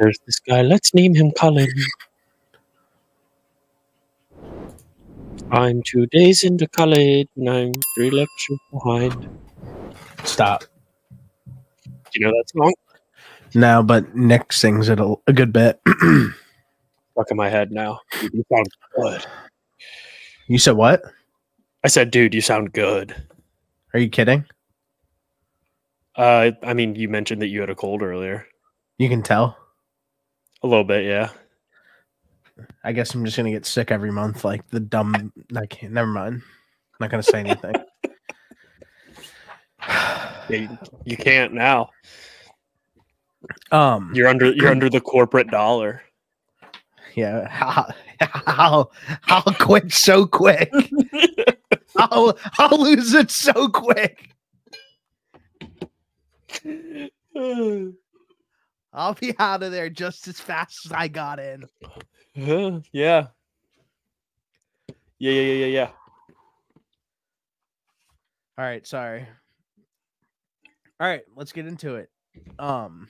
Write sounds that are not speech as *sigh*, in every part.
There's this guy. Let's name him Cullen. I'm two days into college and I'm three lectures behind. Stop. Do you know that song? No, but Nick sings it a, a good bit. *clears throat* Stuck in my head now. Dude, you sound good. you said what? I said, dude, you sound good. Are you kidding? Uh, I mean, you mentioned that you had a cold earlier. You can tell. A little bit, yeah. I guess I'm just gonna get sick every month, like the dumb. I can't. Never mind. I'm not gonna say anything. yeah you, you can't now. um. You're under you're under the corporate dollar. Yeah. How how I'll quit so quick. I'll I'll lose it so quick. I'll be out of there just as fast as I got in. *laughs* Yeah. Yeah, yeah, yeah, yeah, yeah. All right, sorry. All right, let's get into it. Um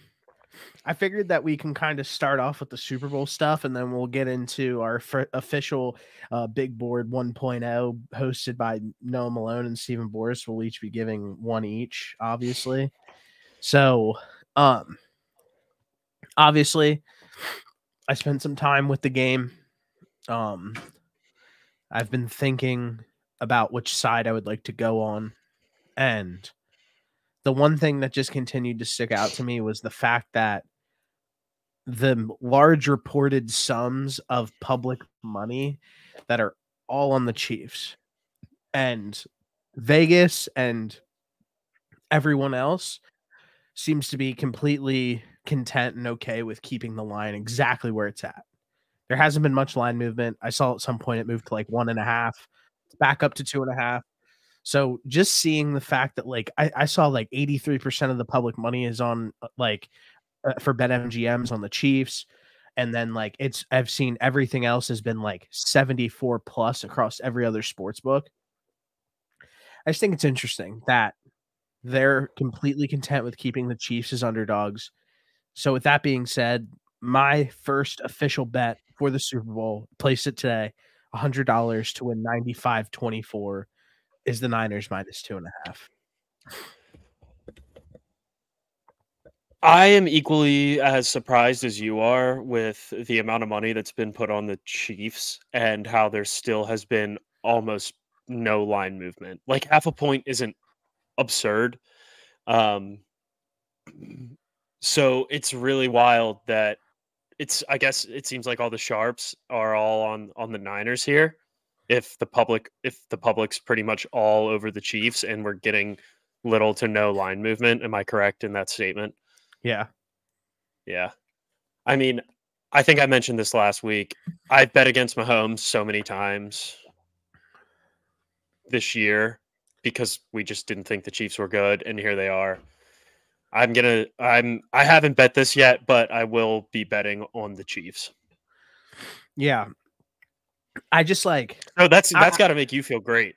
I figured that we can kind of start off with the Super Bowl stuff and then we'll get into our f- official uh, Big Board 1.0 hosted by Noah Malone and Stephen Borys. We'll each be giving one each, obviously. So, um obviously I spent some time with the game. Um I've been thinking about which side I would like to go on and the one thing that just continued to stick out to me was the fact that the large reported sums of public money that are all on the Chiefs and Vegas and everyone else seems to be completely content and okay with keeping the line exactly where it's at. There hasn't been much line movement. I saw at some point it moved to like one and a half, back up to two and a half. So just seeing the fact that like I, I saw like 83% of the public money is on uh, like uh, for BetMGM's on the Chiefs. And then like it's I've seen everything else has been like 74 plus across every other sports book. I just think it's interesting that they're completely content with keeping the Chiefs as underdogs. So with that being said, my first official bet for the Super Bowl, place it today, $100 to win 95 24 is the Niners minus two and a half. I am equally as surprised as you are with the amount of money that's been put on the Chiefs and how there still has been almost no line movement. Like half a point isn't absurd. Um, so it's really wild that it's I guess it seems like all the sharps are all on on the Niners here. If the public if the public's pretty much all over the Chiefs and we're getting little to no line movement, am I correct in that statement? Yeah. Yeah. I mean, I think I mentioned this last week. I've bet against Mahomes so many times this year because we just didn't think the Chiefs were good, and here they are. I'm gonna. I'm. I haven't bet this yet, but I will be betting on the Chiefs. Yeah. I just like Oh, that's that's I- got to make you feel great.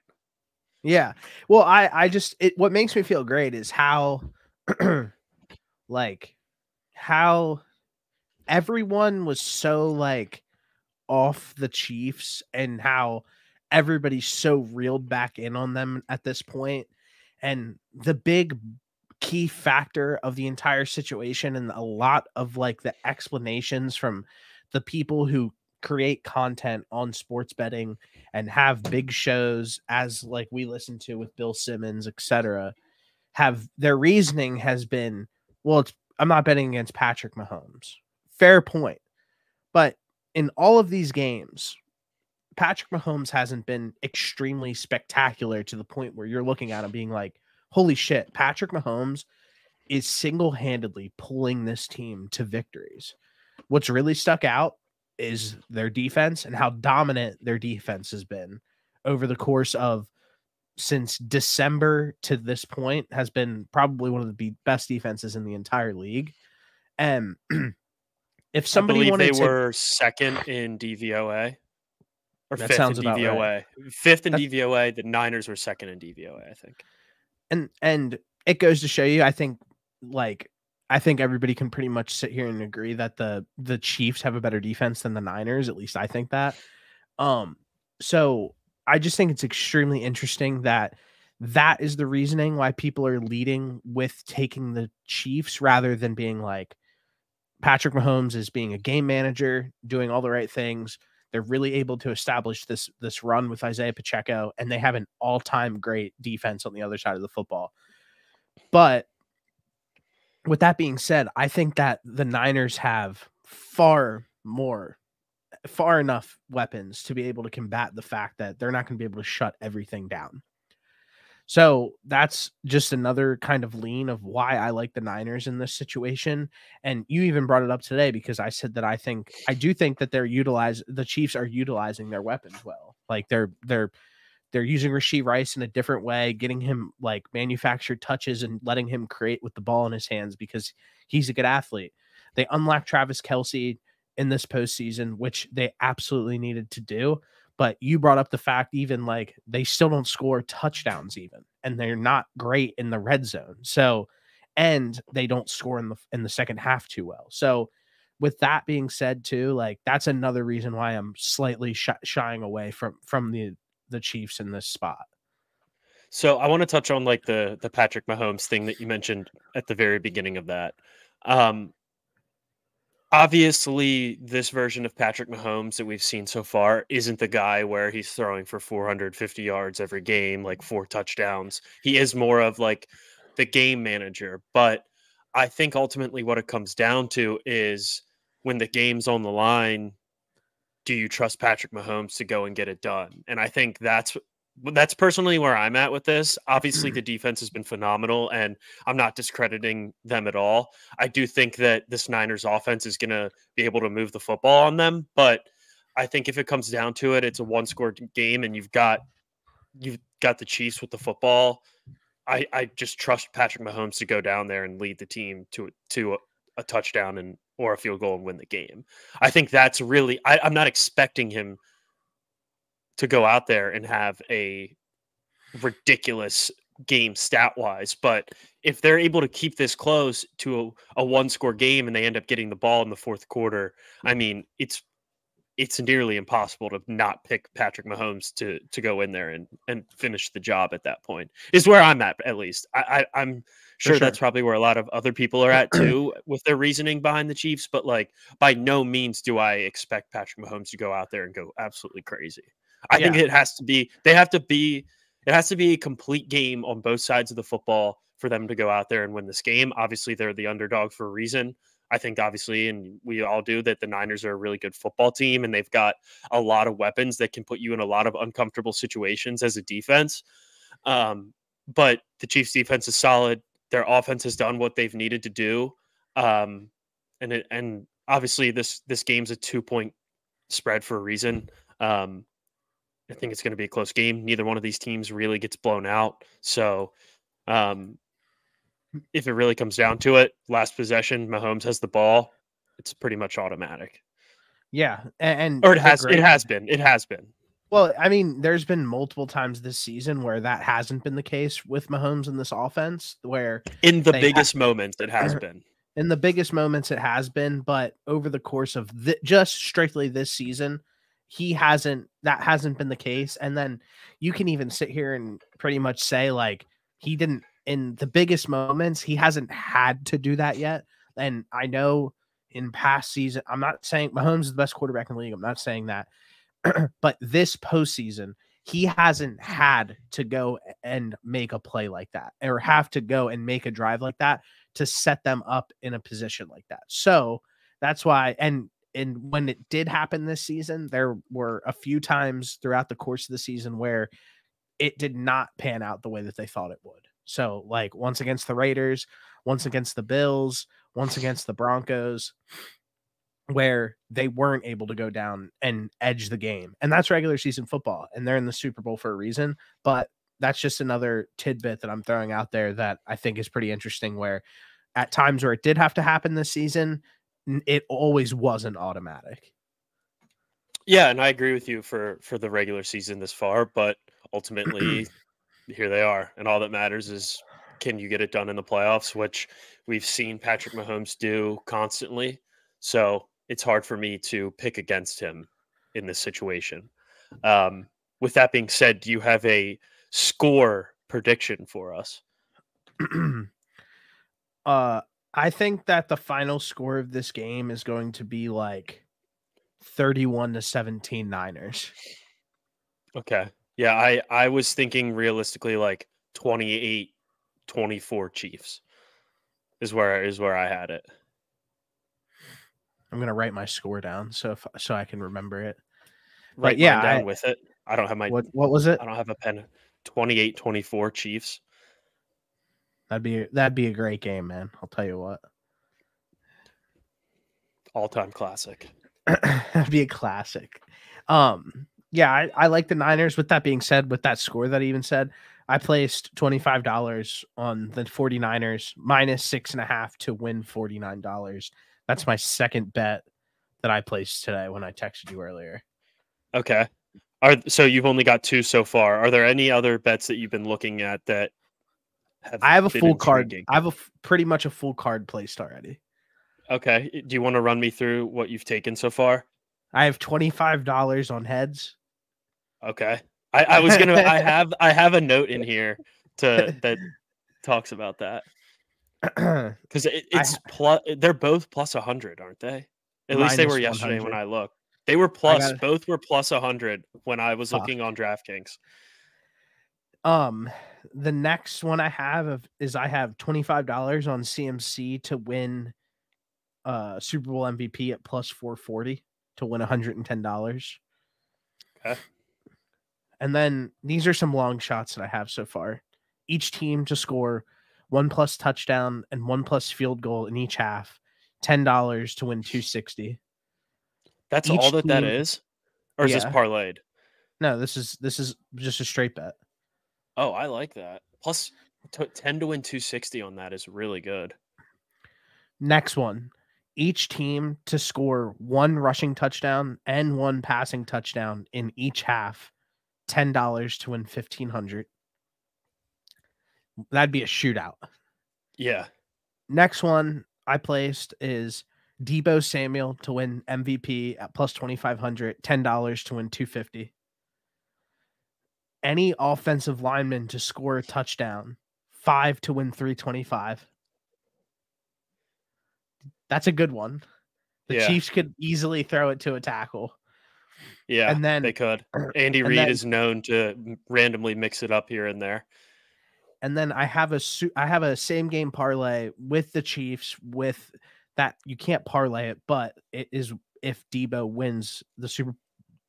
Yeah. Well, I I just it what makes me feel great is how *clears throat* like how everyone was so like off the Chiefs and how everybody's so reeled back in on them at this point and the big key factor of the entire situation and a lot of like the explanations from the people who create content on sports betting and have big shows as like we listen to with Bill Simmons, etc. Have their reasoning has been, well, it's I'm not betting against Patrick Mahomes. Fair point. But in all of these games, Patrick Mahomes hasn't been extremely spectacular to the point where you're looking at him being like, holy shit, Patrick Mahomes is single handedly pulling this team to victories. What's really stuck out is their defense and how dominant their defense has been over the course of since December to this point has been probably one of the best defenses in the entire league. And *clears throat* if somebody they to, were second in DVOA or That fifth sounds in about DVOA. right. Fifth in DVOA. The Niners were second in DVOA. I think. And and it goes to show you, I think, like I think everybody can pretty much sit here and agree that the the Chiefs have a better defense than the Niners. At least I think that. Um, so I just think it's extremely interesting that that is the reasoning why people are leading with taking the Chiefs rather than being like Patrick Mahomes is being a game manager, doing all the right things. They're really able to establish this this run with Isaiah Pacheco, and they have an all time great defense on the other side of the football. But with that being said, I think that the Niners have far more, far enough weapons to be able to combat the fact that they're not going to be able to shut everything down. So that's just another kind of lean of why I like the Niners in this situation. And you even brought it up today because I said that I think I do think that they're utilize the Chiefs are utilizing their weapons well. Like they're they're they're using Rashee Rice in a different way, getting him like manufactured touches and letting him create with the ball in his hands because he's a good athlete. They unlocked Travis Kelce in this postseason, which they absolutely needed to do. But you brought up the fact, even like they still don't score touchdowns, even, and they're not great in the red zone. So, and they don't score in the in the second half too well. So, with that being said, too, like that's another reason why I'm slightly sh- shying away from from the the Chiefs in this spot. So I want to touch on like the the Patrick Mahomes thing that you mentioned at the very beginning of that. Um, obviously, this version of Patrick Mahomes that we've seen so far isn't the guy where he's throwing for 450 yards every game, like four touchdowns. He is more of like the game manager. But I think ultimately what it comes down to is when the game's on the line, do you trust Patrick Mahomes to go and get it done? And I think that's that's personally where I'm at with this. Obviously, mm. the defense has been phenomenal, and I'm not discrediting them at all. I do think that this Niners offense is going to be able to move the football on them, but I think if it comes down to it, it's a one score game, and you've got you've got the Chiefs with the football. I, I just trust Patrick Mahomes to go down there and lead the team to to a, a touchdown and or a field goal and win the game. I think that's really I, I'm not expecting him to go out there and have a ridiculous game stat wise. But if they're able to keep this close to a, a, one score game and they end up getting the ball in the fourth quarter, I mean, it's it's nearly impossible to not pick Patrick Mahomes to to go in there and and finish the job at that point. Is where I'm at at least. I, I am sure, sure, that's probably where a lot of other people are at too *clears throat* with their reasoning behind the Chiefs. But like, by no means do I expect Patrick Mahomes to go out there and go absolutely crazy. I yeah. think it has to be. They have to be. It has to be a complete game on both sides of the football for them to go out there and win this game. Obviously, they're the underdog for a reason. I think obviously, and we all do, that the Niners are a really good football team and they've got a lot of weapons that can put you in a lot of uncomfortable situations as a defense. Um, but the Chiefs' defense is solid. Their offense has done what they've needed to do, um, and it, and obviously this this game's a two point spread for a reason. Um, I think it's going to be a close game. Neither one of these teams really gets blown out, so um, if it really comes down to it, last possession, Mahomes has the ball. It's pretty much automatic. Yeah, and, or it has it has been it has been. Well, I mean, there's been multiple times this season where that hasn't been the case with Mahomes in this offense. Where in the biggest moments it has *clears throat* been. In the biggest moments it has been, but over the course of th- just strictly this season, he hasn't. That hasn't been the case. And then you can even sit here and pretty much say like he didn't in the biggest moments, he hasn't had to do that yet. And I know in past season, I'm not saying Mahomes is the best quarterback in the league. I'm not saying that. *clears throat* but this postseason, he hasn't had to go and make a play like that or have to go and make a drive like that to set them up in a position like that. So that's why, and and when it did happen this season, there were a few times throughout the course of the season where it did not pan out the way that they thought it would. So, like once against the Raiders, once against the Bills, once against the Broncos, where they weren't able to go down and edge the game. And that's regular season football. And they're in the Super Bowl for a reason. But that's just another tidbit that I'm throwing out there that I think is pretty interesting. Where at times where it did have to happen this season, it always wasn't automatic. Yeah, and I agree with you for for the regular season this far, but ultimately *clears throat* here they are, and all that matters is can you get it done in the playoffs, which we've seen Patrick Mahomes do constantly. So it's hard for me to pick against him in this situation. Um, with that being said, do you have a score prediction for us? *clears throat* uh, I think that the final score of this game is going to be like 31 to 17 Niners. Okay. Yeah, I I was thinking realistically like 28 24 Chiefs is where is where I had it. I'm gonna write my score down so if, so I can remember it. Write yeah, down I, with it. I don't have my what what was it? I don't have a pen. 28-24 Chiefs. That'd be that'd be a great game, man. I'll tell you what. All-time classic. *clears throat* that'd be a classic. Um yeah, I, I like the Niners. With that being said, with that score that I even said, I placed $25 on the 49ers minus six and a half to win $49. That's my second bet that I placed today when I texted you earlier. Okay. Are so you've only got two so far. Are there any other bets that you've been looking at that have I have a full intriguing? card. I have a pretty much a full card placed already. Okay. Do you want to run me through what you've taken so far? I have $25 on heads. Okay. I, I was gonna I *laughs* have I have a note in here to *laughs* that talks about that. *clears throat* Because it, it's I, plus they're both plus hundred, aren't they? At least they were yesterday 100. when I looked. They were plus both were plus hundred when I was looking on DraftKings. Um the next one I have is I have $25 on CMC to win uh Super Bowl MVP at plus 440 to win $110. Okay. And then these are some long shots that I have so far. Each team to score one plus touchdown and one plus field goal in each half. Ten dollars to win two sixty. That's each all that team, that is, or is yeah. this parlayed? No, this is this is just a straight bet. Oh, I like that. Plus t- ten to win two sixty on that is really good. Next one, each team to score one rushing touchdown and one passing touchdown in each half ten dollars to win fifteen hundred. That'd be a shootout. Yeah. Next one I placed is Deebo Samuel to win MVP at plus twenty five hundred, ten dollars to win two fifty. Any offensive lineman to score a touchdown, five to win three twenty five. That's a good one. The yeah. Chiefs could easily throw it to a tackle. Yeah, and then they could. *clears throat* Andy Reid is known to randomly mix it up here and there. And then I have a I have a same game parlay with the Chiefs with that you can't parlay it, but it is if Deebo wins the super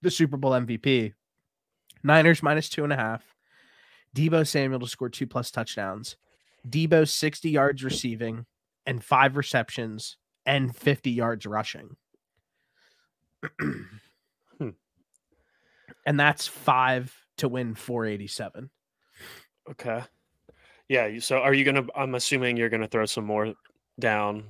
the Super Bowl MVP. Niners minus two and a half. Deebo Samuel to score two plus touchdowns. Deebo 60 yards receiving and five receptions and 50 yards rushing. *clears throat* and that's five to win 487. Okay. Yeah. So are you gonna? I'm assuming you're gonna throw some more down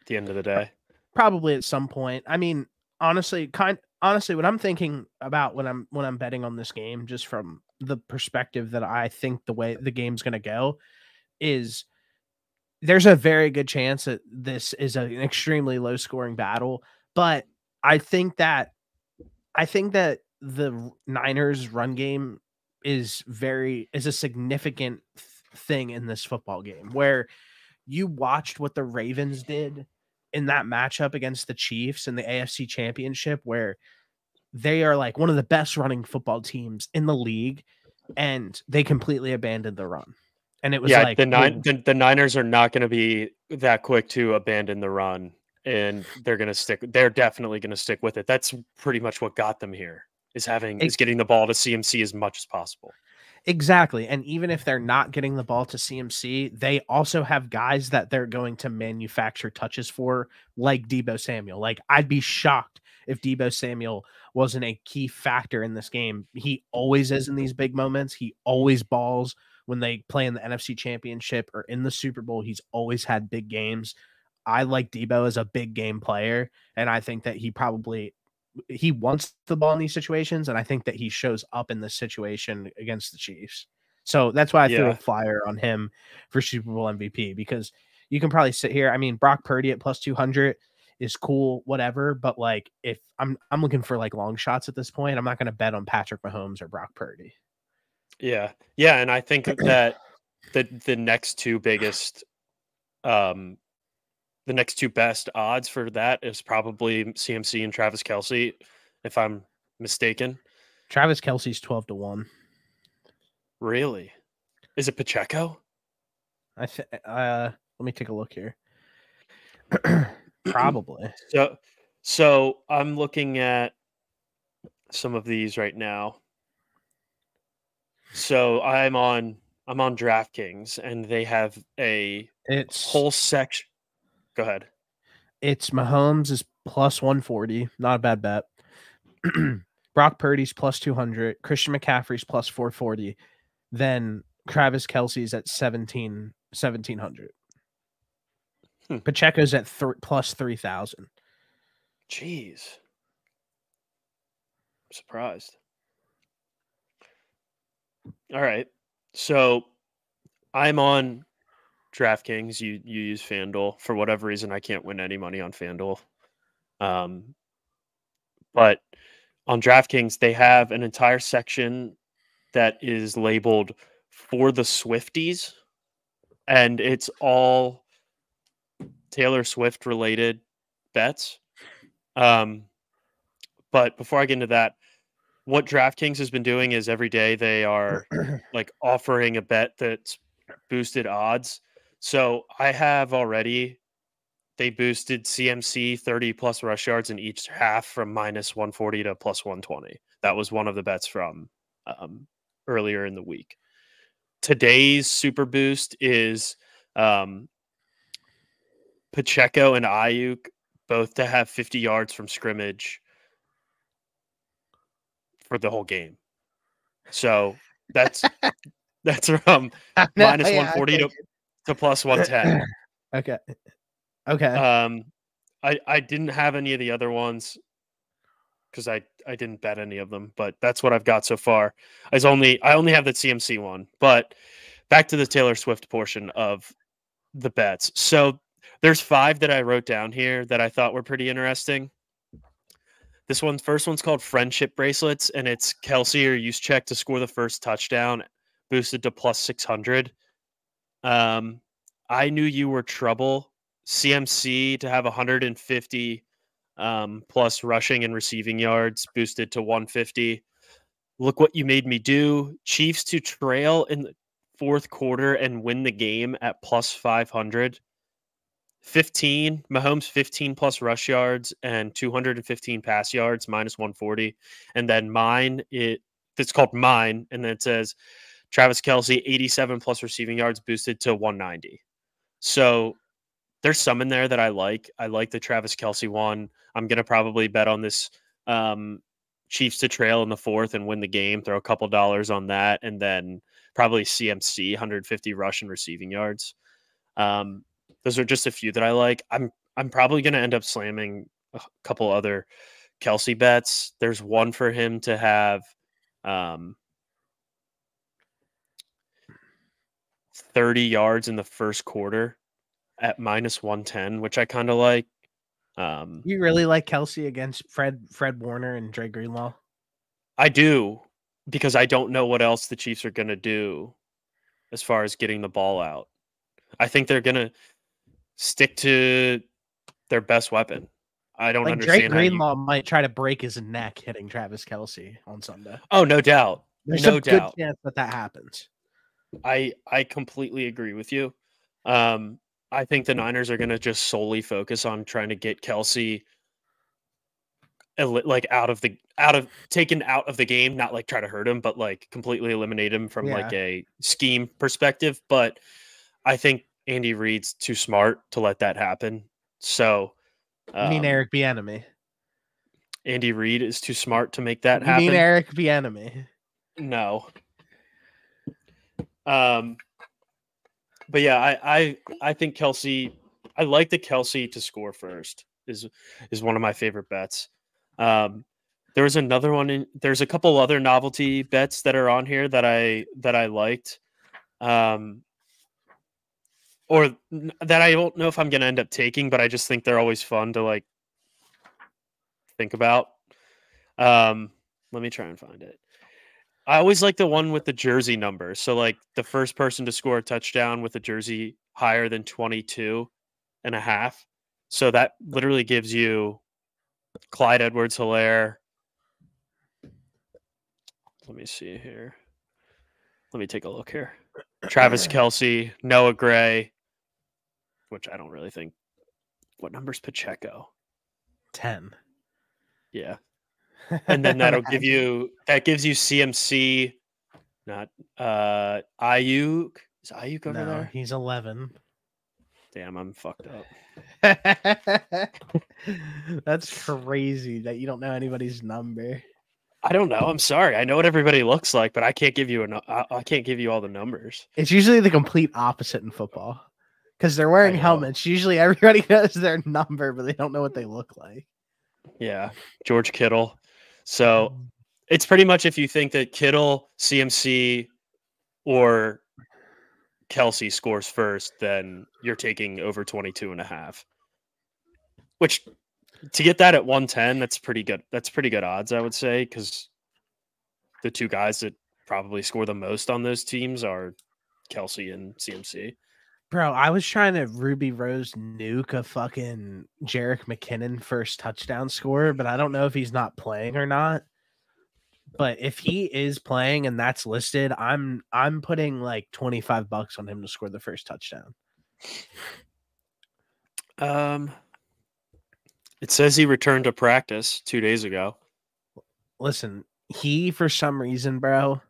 at the end of the day. Probably at some point. I mean, honestly, kind honestly, what I'm thinking about when I'm when I'm betting on this game, just from the perspective that I think the way the game's gonna go, is there's a very good chance that this is an extremely low scoring battle. But I think that I think that the Niners run game is very is a significant th- thing in this football game where you watched what the Ravens did in that matchup against the Chiefs in the AFC Championship where they are like one of the best running football teams in the league and they completely abandoned the run. And it was yeah, like the nine the, the Niners are not going to be that quick to abandon the run and they're going to stick they're definitely going to stick with it. That's pretty much what got them here is having is getting the ball to CMC as much as possible. Exactly. And even if they're not getting the ball to CMC, they also have guys that they're going to manufacture touches for, like Deebo Samuel. Like, I'd be shocked if Deebo Samuel wasn't a key factor in this game. He always is in these big moments. He always balls when they play in the NFC Championship or in the Super Bowl. He's always had big games. I like Deebo as a big game player, and I think that he probably he wants the ball in these situations, and I think that he shows up in this situation against the Chiefs. So that's why I threw a flyer on him for Super Bowl MVP because you can probably sit here. I mean, Brock Purdy at plus 200 is cool, whatever. But like, if I'm I'm looking for like long shots at this point, I'm not going to bet on Patrick Mahomes or Brock Purdy. Yeah, yeah, and I think that the the next two biggest, um, the next two best odds for that is probably CMC and Travis Kelce, if I'm mistaken. Travis Kelce's 12 to one. Really, is it Pacheco? I th- uh, let me take a look here. *clears throat* Probably. So, so I'm looking at some of these right now. So I'm on I'm on DraftKings, and they have a It's whole section. Go ahead. it's Mahomes is plus 140. Not a bad bet. *clears throat* Brock Purdy's plus 200. Christian McCaffrey's plus 440. Then Travis Kelce's at 17 1700. Hmm. Pacheco's at th- plus 3000. Jeez. I'm surprised. All right. So I'm on DraftKings. You you use FanDuel. For whatever reason, I can't win any money on FanDuel. Um but on DraftKings, they have an entire section that is labeled for the Swifties. And it's all Taylor Swift related bets. Um, but before I get into that, what DraftKings has been doing is every day they are *clears throat* like offering a bet that's boosted odds. So I have already they boosted CMC 30 plus rush yards in each half from minus 140 to plus 120. That was one of the bets from um, earlier in the week. Today's super boost is um, Pacheco and Aiyuk both to have 50 yards from scrimmage for the whole game. So that's *laughs* that's from minus 140 to, to plus 110. *clears throat* Okay. Okay. Um, I I didn't have any of the other ones because I I didn't bet any of them, but that's what I've got so far. I only I only have the CMC one, but back to the Taylor Swift portion of the bets. So there's five that I wrote down here that I thought were pretty interesting. This one, first one's called Friendship Bracelets, and it's Kelce or Juszczyk to score the first touchdown, boosted to plus 600. Um, I knew you were trouble. CMC to have 150 um, plus rushing and receiving yards, boosted to 150. Look what you made me do. Chiefs to trail in the fourth quarter and win the game at plus 500. 15 Mahomes 15 plus rush yards and 215 pass yards minus 140 and then mine it it's called mine and then it says Travis Kelce 87 plus receiving yards boosted to 190 so there's some in there that I like I like the Travis Kelce one I'm gonna probably bet on this um, Chiefs to trail in the fourth and win the game throw a couple dollars on that and then probably CMC 150 rush and receiving yards um, those are just a few that I like. I'm I'm probably going to end up slamming a couple other Kelce bets. There's one for him to have um, 30 yards in the first quarter at minus 110, which I kind of like. Um, you really like Kelce against Fred Fred Warner and Dre Greenlaw? I do because I don't know what else the Chiefs are going to do as far as getting the ball out. I think they're going to stick to their best weapon. I don't Like understand. Drake how you- Greenlaw might try to break his neck hitting Travis Kelce on Sunday. Oh, no doubt. There's No a doubt. good chance that that happens. I I completely agree with you. Um, I think the Niners are going to just solely focus on trying to get Kelce like out of the out of taken out of the game, not like try to hurt him, but like completely eliminate him from like a scheme perspective. But I think Andy Reid's too smart to let that happen. So You mean um, Eric Bieniemy? Andy Reid is too smart to make that You happen. mean Eric Bieniemy? No. Um, but yeah, I, I I think Kelce. I like the Kelce to score first is is one of my favorite bets. Um, There was another one in there's a couple other novelty bets that are on here that I that I liked. Um or that I don't know if I'm going to end up taking, but I just think they're always fun to like think about. Um let me try and find it. I always like the one with the jersey number. So like the first person to score a touchdown with a jersey higher than 22 and a half. So that literally gives you Clyde Edwards Helaire. Let me see here. Let me take a look here. Travis *clears throat* Kelce, Noah Gray, which I don't really think. What number's Pacheco? 10. Yeah. And then that'll give *laughs* you that gives you CMC, not uh Aiyuk. Is Aiyuk over no, there? he's 11. Damn, I'm fucked up. *laughs* That's crazy that you don't know anybody's number. I don't know. I'm sorry. I know what everybody looks like, but I can't give you a. I, I can't give you all the numbers. It's usually the complete opposite in football because they're wearing helmets. Usually everybody *laughs* knows their number, but they don't know what they look like. Yeah, George Kittle. So mm. it's pretty much if you think that Kittle, CMC, or Kelce scores first, then you're taking over 22 and a half. Which to get that at 110, that's pretty good. That's pretty good odds, I would say, because the two guys that probably score the most on those teams are Kelce and CMC. Bro, I was trying to Ruby Rose nuke a fucking Jerick McKinnon first touchdown score, but I don't know if he's not playing or not. But if he is playing and that's listed, I'm I'm putting like 25 bucks on him to score the first touchdown. Um, it says he returned to practice two days ago. Listen, he for some reason, bro,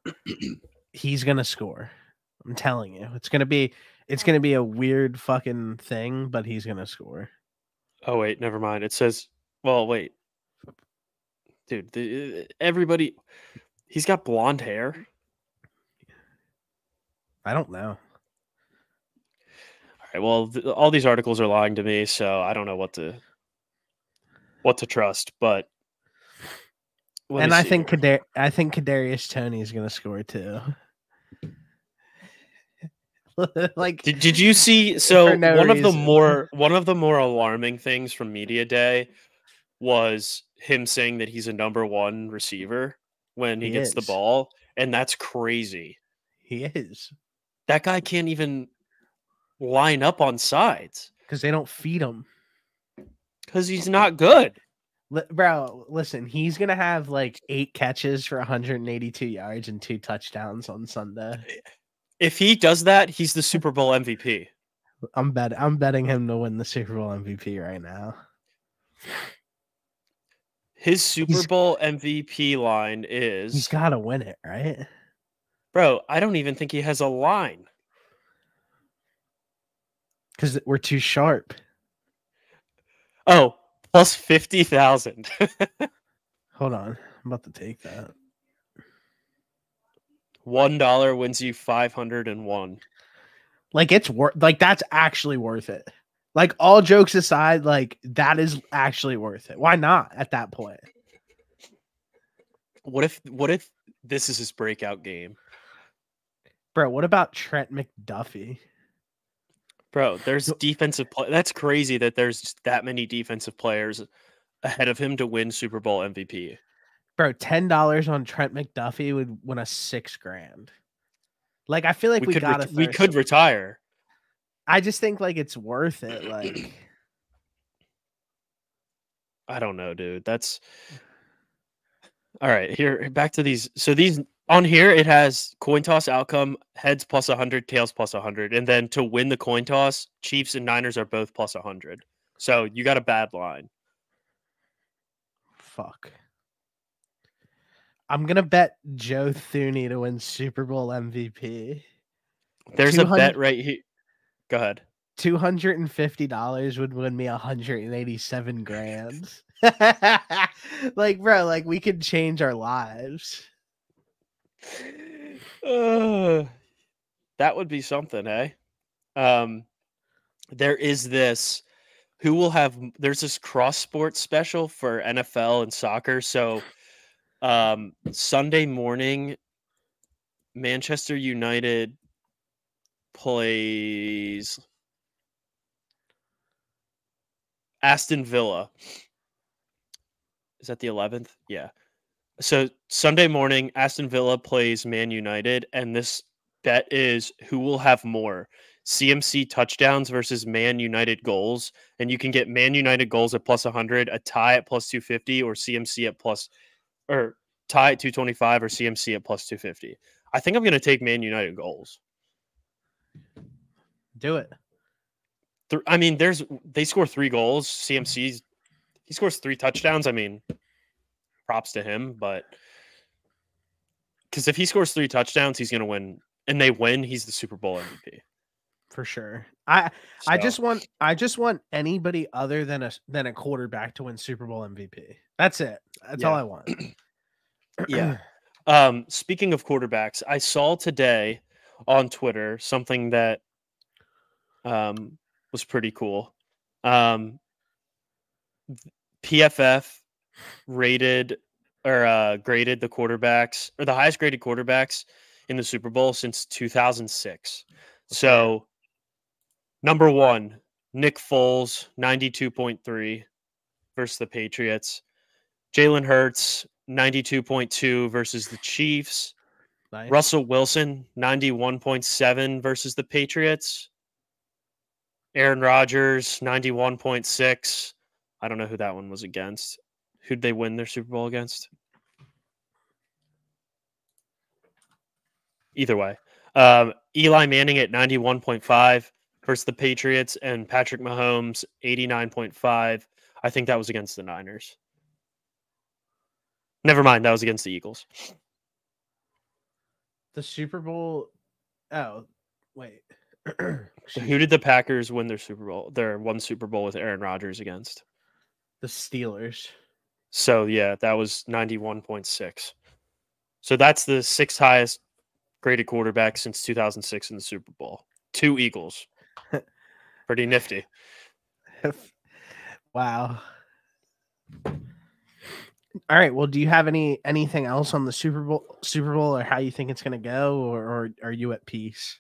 *clears throat* he's gonna score. I'm telling you, it's gonna be it's oh. gonna be a weird fucking thing, but he's gonna score. Oh wait, never mind. It says, well, wait, dude, the, everybody, he's got blonde hair. I don't know. All right, well, th- all these articles are lying to me, so I don't know what to what to trust. But and I think here. Kadar- I think Kadarius Toney is gonna score too. *laughs* like Did, did you see? *laughs* So no one of the more one of the more alarming things from media day was him saying that he's a number one receiver when he, He gets the ball, and that's crazy. he is That guy can't even line up on sides because they don't feed him. because he's not good. Li- bro, listen, he's gonna have like eight catches for 182 yards and two touchdowns on Sunday. Eh, If he does that, he's the Super Bowl MVP. I'm bet I'm betting him to win the Super Bowl MVP right now. His Super He's- Bowl MVP line is He's got to win it, right? bro. I don't even think he has a line. Because we're too sharp. Oh, plus fifty thousand. *laughs* Hold on, I'm about to take that. One dollar wins you five hundred and one. Like it's worth. Like that's actually worth it. Like all jokes aside, like that is actually worth it. Why not at that point? What if? What if this is his breakout game, Bro, what about Trent McDuffie? bro? There's defensive play. That's crazy that there's that many defensive players ahead of him to win Super Bowl MVP. Bro, ten dollars on Trent McDuffie would win us six grand. Like I feel like we, we could gotta. we could retire. I just think like it's worth it. Like *clears throat* I don't know, dude. That's *sighs* all right. Here, back to these. So these on here, it has coin toss outcome heads plus 100, tails plus 100, and then to win the coin toss, Chiefs and Niners are both plus 100. So you got a bad line. fuck. I'm gonna bet Joe Thuney to win Super Bowl MVP. There's a bet right here. Go ahead. Two hundred and fifty dollars would win me hundred and eighty-seven grand. *laughs* like, bro, like we could change our lives. Uh, *sighs* that would be something, eh? Um, there is this. Who will have? There's this cross sports special for NFL and soccer. So Um, Sunday morning, Manchester United plays Aston Villa. Is that the 11th? Yeah. So Sunday morning, Aston Villa plays Man United, and this bet is who will have more CMC touchdowns versus Man United goals. And you can get Man United goals at plus 100, a tie at plus 250, or CMC at plus, or tie at 225, or CMC at plus 250. I think I'm going to take Man United goals. Do it. I mean, there's they score three goals. CMC's he scores three touchdowns. I mean, props to him, but because if he scores three touchdowns, he's going to win, and they win, he's the Super Bowl MVP for sure. I so, I just want I just want anybody other than a than a quarterback to win Super Bowl MVP. That's it. That's Yeah. all I want. *clears throat* yeah. *clears throat* Um, speaking of quarterbacks, I saw today on Twitter something that um, was pretty cool. Um, PFF rated or uh, graded the quarterbacks or the highest graded quarterbacks in the Super Bowl since 2006. So, number one, Nick Foles, 92.3 versus the Patriots. Jalen Hurts, 92.2 versus the Chiefs. Nice. Russell Wilson, 91.7 versus the Patriots. Aaron Rodgers, 91.6. I don't know who that one was against. Who'd they win their Super Bowl against? Either way. Um, Eli Manning at 91.5 versus the Patriots, and Patrick Mahomes, 89.5. I think that was against the Niners. Never mind, that was against the Eagles. the Super Bowl. Oh, wait. *clears throat* Who did the Packers win their Super Bowl? Their one Super Bowl with Aaron Rodgers against. the Steelers. So yeah, that was 91.6. So that's the sixth highest graded quarterback since 2006 in the Super Bowl. Two Eagles. Pretty nifty. *laughs* wow. All right. Well, do you have any anything else on the Super Bowl Super Bowl or how you think it's going to go, or, or are you at peace?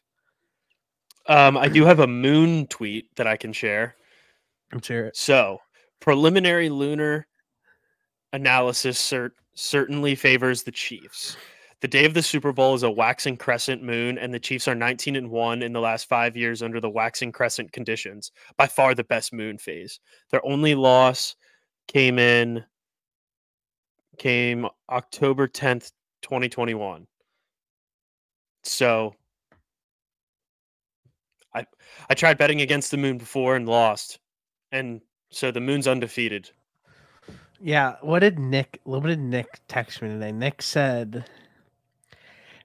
Um, I do have a moon tweet that I can share. Let's hear it. So, preliminary lunar analysis cer- certainly favors the Chiefs. The day of the Super Bowl is a waxing crescent moon, and the Chiefs are 19 and 1 in the last five years under the waxing crescent conditions. By far the best moon phase. Their only loss came in came October 10th, 2021. So I I tried betting against the moon before and lost. And so the moon's undefeated. Yeah. What did Nick? What did Nick text me today? Nick said,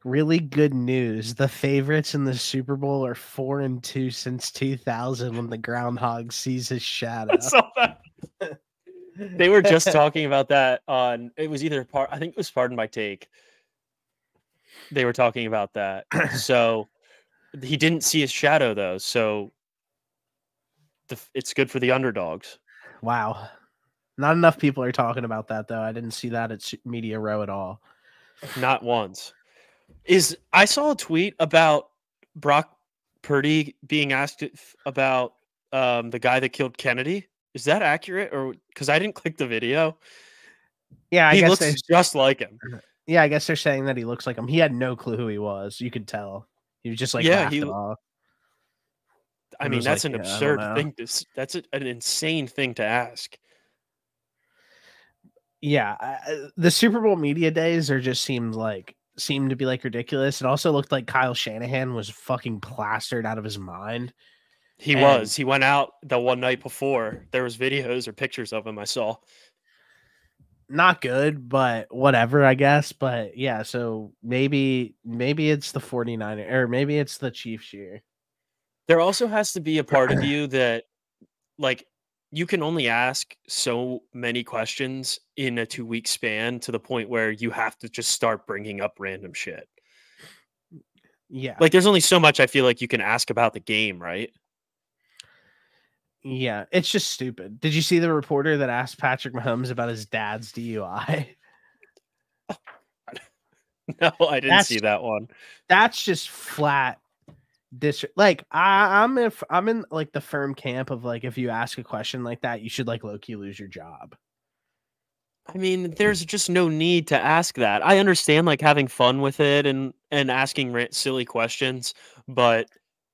"Really good news. The favorites in the Super Bowl are four and two since 2000 when the groundhog sees his shadow." *laughs* I saw that. *laughs* They were just talking about that on it was either part I think it was pardon my take. They were talking about that. *clears throat* So he didn't see his shadow though, so the, it's good for the underdogs. Wow. Not enough people are talking about that though. I didn't see that at Media Row at all. Not once. Is I saw a tweet about Brock Purdy being asked if, about um, the guy that killed Kennedy. Is that accurate, or because I didn't click the video? Yeah, I he guess looks they, just like him. yeah, I guess they're saying that he looks like him. He had no clue who he was. You could tell. He was just like Yeah, he off. I mean, that's like, an yeah, absurd thing. To, that's a, an insane thing to ask. Yeah, I- the Super Bowl media days are just seemed like seemed to be like ridiculous. It also looked like Kyle Shanahan was fucking plastered out of his mind. He And- was. He went out the one night before. There was videos or pictures of him I saw. Not good, but whatever, I guess. But yeah, so maybe maybe it's the 49er or maybe it's the Chiefs year. There also has to be a part of you that, like, you can only ask so many questions in a two week span to the point where you have to just start bringing up random shit. Yeah. Like, there's only so much I feel like you can ask about the game, right? Yeah, it's just stupid. Did you see the reporter that asked Patrick Mahomes about his dad's DUI? *laughs* No, I didn't That's- see that one. That's just flat dis like I, I'm if I'm in like the firm camp of like if you ask a question like that, you should like low key lose your job. I mean, there's just no need to ask that. I understand like having fun with it and and asking silly questions, but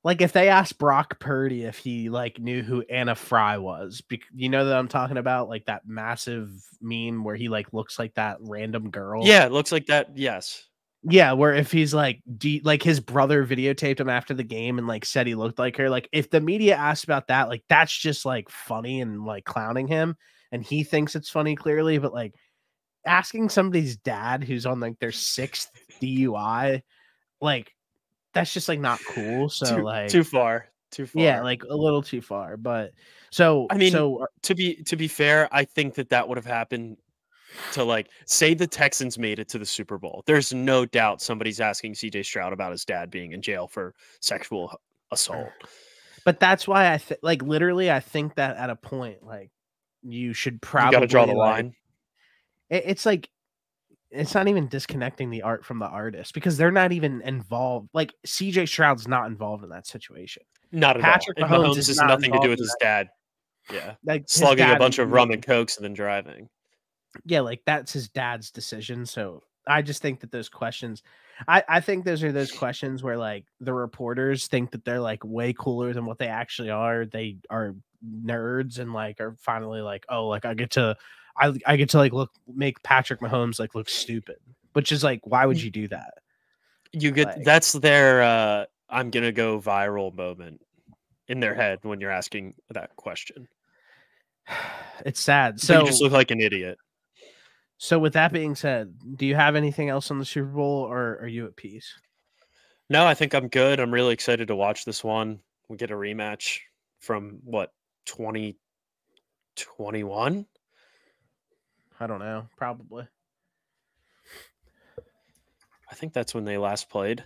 Like if they asked Brock Purdy if he like knew who Anna Fry was, you know that I'm talking about, like that massive meme where he like looks like that random girl. yeah, it looks like that. Yes. Yeah. Where if he's like, de- like his brother videotaped him after the game and like said he looked like her. Like if the media asked about that, like that's just like funny and like clowning him, and he thinks it's funny clearly, but like asking somebody's dad who's on like their sixth DUI, like that's just like not cool. *laughs* So too, like too far. Too far. yeah, like a little too far. But so I mean, so uh, to be to be fair, I think that that would have happened to like say the Texans made it to the Super Bowl. There's no doubt somebody's asking CJ Stroud about his dad being in jail for sexual assault. but that's why I th- like literally I think that at a point like you should probably got to draw the like, line. it- it's like it's not even disconnecting the art from the artist because they're not even involved. Like CJ Stroud's not involved in that situation. Not at Patrick all. Mahomes Mahomes is has not nothing to do with his dad. Yeah, Like slugging a bunch of rum and cokes and then driving. Yeah, like that's his dad's decision. So I just think that those questions, I, I think those are those questions where like the reporters think that they're like way cooler than what they actually are. They are nerds and like are finally like, oh, like I get to, I I get to like look make Patrick Mahomes like look stupid, which is like, why would you do that? You get Like- that's their uh I'm gonna go viral moment in their head when you're asking that question. *sighs* It's sad. So So you just look like an idiot. So with that being said, do you have anything else on the Super Bowl or are you at peace? No, I think I'm good. I'm really excited to watch this one. We get a rematch from what 2021. I don't know, probably. I think that's when they last played.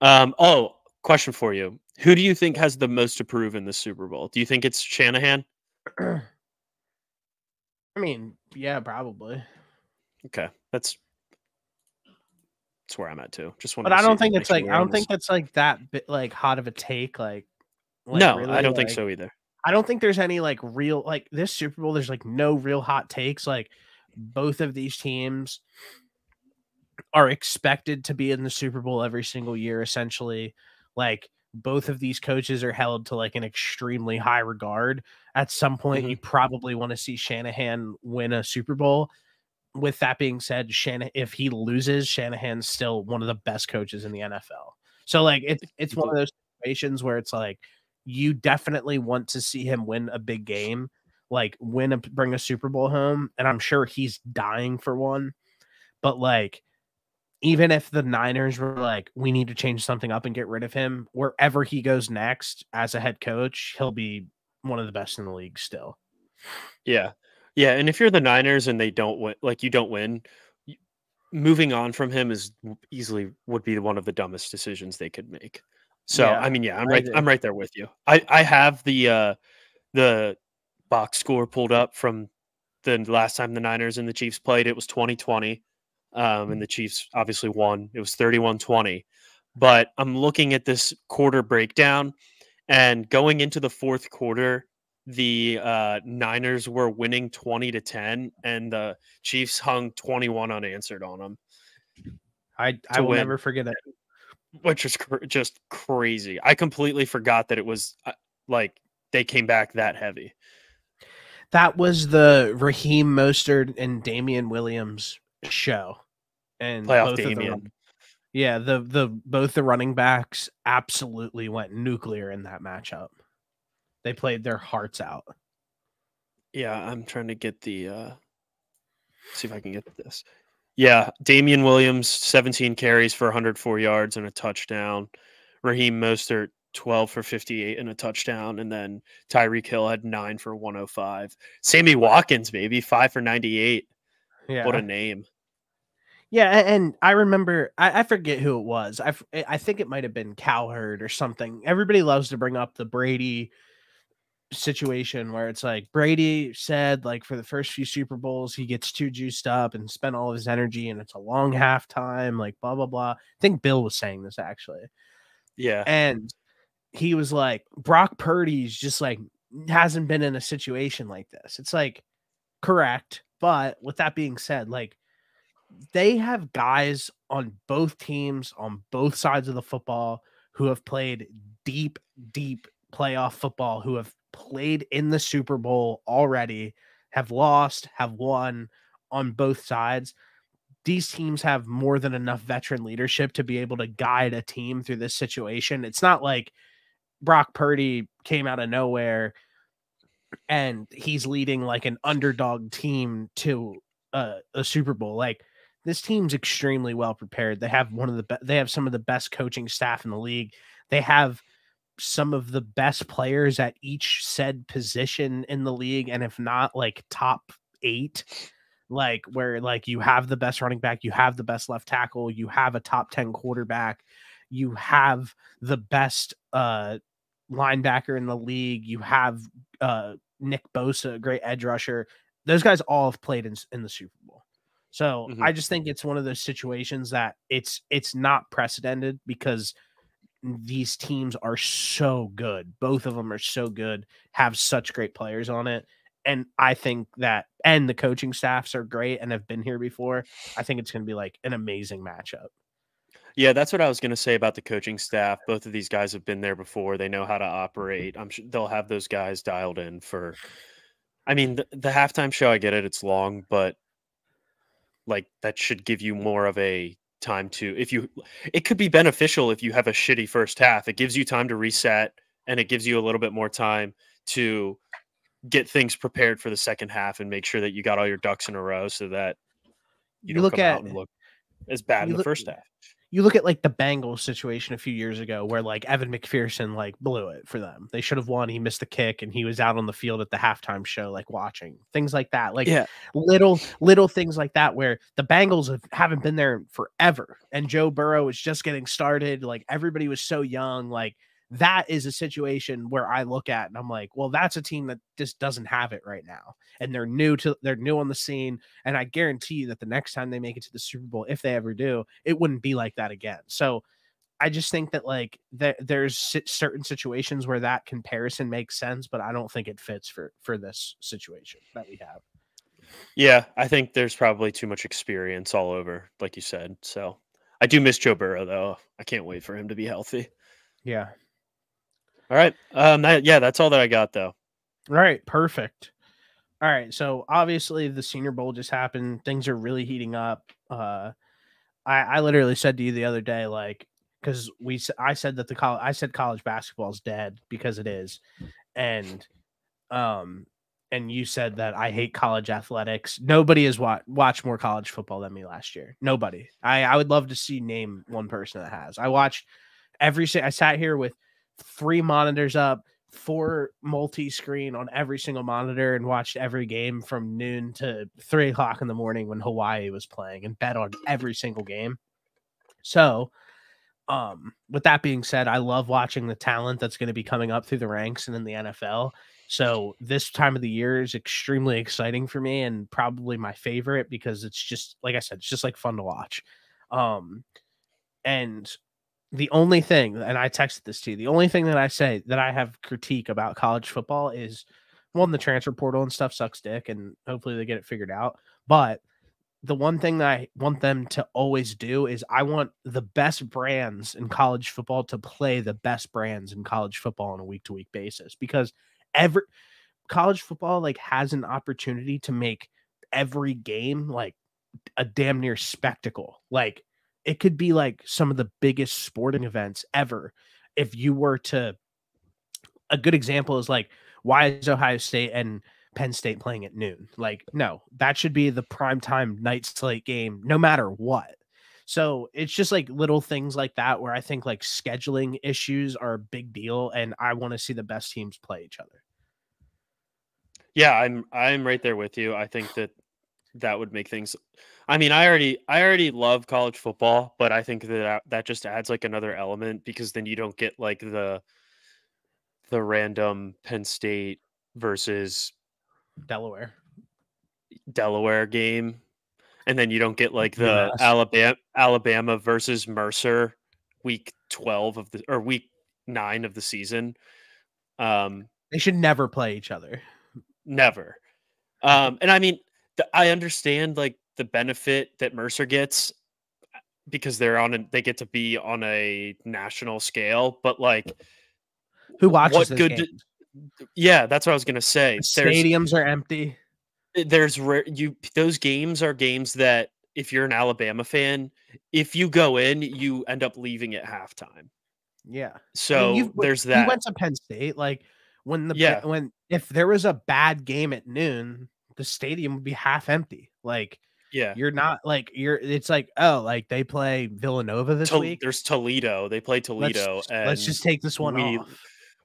Um. Oh, question for you: Who do you think has the most to prove in the Super Bowl? Do you think it's Shanahan? *clears throat* I mean, yeah, probably. Okay, that's that's where I'm at too. Just want. But I don't think it's like I don't think that's like that bit like hot of a take. Like, like, no, really, I don't think so either. I don't think there's any like real like this Super Bowl. There's like no real hot takes. Like both of these teams are expected to be in the Super Bowl every single year. Essentially, like both of these coaches are held to like an extremely high regard. At some point, Mhm. you probably want to see Shanahan win a Super Bowl. With that being said, Shanahan if he loses, Shanahan's still one of the best coaches in the NFL. So like it's it's one of those situations where it's like you definitely want to see him win a big game, like win a bring a Super Bowl home, and I'm sure he's dying for one. But like, even if the Niners were like, we need to change something up and get rid of him, wherever he goes next as a head coach, he'll be one of the best in the league still. Yeah. Yeah. And if you're the Niners and they don't win, like you don't win, moving on from him is easily would be one of the dumbest decisions they could make. So, Yeah, I mean, yeah, I'm right. I'm right there with you. I, I have the, uh, the box score pulled up from the last time the Niners and the Chiefs played. It was 2020. Um, and the Chiefs obviously won. It was 31 20. But I'm looking at this quarter breakdown and going into the fourth quarter, the uh, Niners were winning 20 to 10, and the Chiefs hung 21 unanswered on them, I I will win. never forget it. which is cr- just crazy. I completely forgot that it was uh, like they came back that heavy. That was the Raheem Mostert and Damien Williams show, and Playoff both of the Damien. yeah, the the both the running backs absolutely went nuclear in that matchup. They played their hearts out. Yeah, I'm trying to get the uh see if I can get this. Yeah, Damien Williams 17 carries for 104 yards and a touchdown. Raheem Mostert 12 for 58 and a touchdown and then Tyreek Hill had 9 for 105. Sammy Watkins baby 5 for 98. Yeah, What a name. Yeah, and I remember I, I forget who it was. I eh, I think it might have been Cowherd or something. Everybody loves to bring up the Brady situation where it's like Brady said, like for the first few Super Bowls, he gets too juiced up and spent all of his energy, and it's a long halftime, like blah blah blah. I think Bill was saying this actually. Yeah. And he was like, Brock Purdy's just like hasn't been in a situation like this. It's like correct. But with that being said, like they have guys on both teams on both sides of the football who have played deep, deep playoff football, who have played in the Super Bowl already, have lost, have won on both sides. These teams have more than enough veteran leadership to be able to guide a team through this situation. It's not like Brock Purdy came out of nowhere and he's leading like an underdog team to a, Super Bowl. Like this team's extremely well prepared. They have one of the be- they have some of the best coaching staff in the league. They have some of the best players at each said position in the league and if not like top 8 like where like you have the best running back, you have the best left tackle, you have a top 10 quarterback, you have the best uh linebacker in the league, you have uh Nick Bosa, great edge rusher. Those guys all have played in, in the Super Bowl. So mm-hmm. I just think it's one of those situations that it's it's not precedented because these teams are so good. Both of them are so good, have such great players on it. And I think that and the coaching staffs are great and have been here before. I think it's going to be like an amazing matchup. Yeah, that's what I was going to say about the coaching staff. Both of these guys have been there before. They know how to operate. I'm sure they'll have those guys dialed in for. I mean, the, the halftime show, I get it. It's long, but like that should give you more of a time to if you it could be beneficial if you have a shitty first half. It gives you time to reset and it gives you a little bit more time to get things prepared for the second half and make sure that you got all your ducks in a row so that you, you look at look as bad in the look, first half you look at like the Bengals situation a few years ago where like Evan McPherson like blew it for them. They should have won. He missed the kick and he was out on the field at the halftime show, like watching things like that. Like yeah. little, little things like that where the Bengals have, haven't been there forever. And Joe Burrow is just getting started. Like everybody was so young. Like that is a situation where I look at and I'm like, well, that's a team that just doesn't have it right now. And they're new to they're new on the scene. And I guarantee you that the next time they make it to the Super Bowl, if they ever do, it wouldn't be like that again. So I just think that like there, there's certain situations where that comparison makes sense, but I don't think it fits for for this situation that we have. Yeah, I think there's probably too much experience all over, like you said. So I do miss Joe Burrow though. I can't wait for him to be healthy. Yeah, all right. Um. That, yeah, that's all that I got though. All right. Perfect. All right. So obviously the Senior Bowl just happened. Things are really heating up. Uh, I I literally said to you the other day, like, because we I said that the college I said college basketball is dead because it is, and um and you said that I hate college athletics. Nobody has wa- watched more college football than me last year. Nobody. I I would love to see name one person that has. I watched every I sat here with three monitors up, four multi-screen on every single monitor, and watched every game from noon to three o'clock in the morning when Hawaii was playing, and bet on every single game. So, um, with that being said, I love watching the talent that's going to be coming up through the ranks and in the NFL. So this time of the year is extremely exciting for me and probably my favorite because it's just like I said, it's just like fun to watch. Um, and the only thing, and I texted this to you, the only thing that I say that I have critique about college football is one, the transfer portal and stuff sucks dick, and hopefully they get it figured out. But the one thing that I want them to always do is I want the best brands in college football to play the best brands in college football on a week to week basis because every college football like has an opportunity to make every game like a damn near spectacle. Like it could be like some of the biggest sporting events ever if you were to a good example is like why is ohio state and penn state playing at noon? Like no that should be the prime time night slate game no matter what. So it's just like little things like that where i think like scheduling issues are a big deal and i want to see the best teams play each other. Yeah i'm i'm right there with you. I think that that would make things I mean, I already I already love college football, but I think that that just adds like another element because then you don't get like the the random Penn State versus Delaware. Delaware game, and then you don't get like the UMass. Alabama Alabama versus Mercer week twelve of the or week nine of the season. Um, They should never play each other. never. Um, and I mean, I understand like the benefit that Mercer gets because they're on a, they get to be on a national scale, but like, Who watches What good game? d- yeah, that's what I was gonna say. The There's Stadiums are empty. there's rare you those games are games that if you're an Alabama fan, if you go in, you end up leaving at halftime. Yeah. I So mean, you've- there's You that. went to Penn State. Like when the Yeah. when if there was a bad game at noon, the stadium would be half empty. Like yeah. you're not like you're. It's like oh, like they play Villanova this Tol- week. there's Toledo. They play Let's, Toledo and let's just take this one we- off.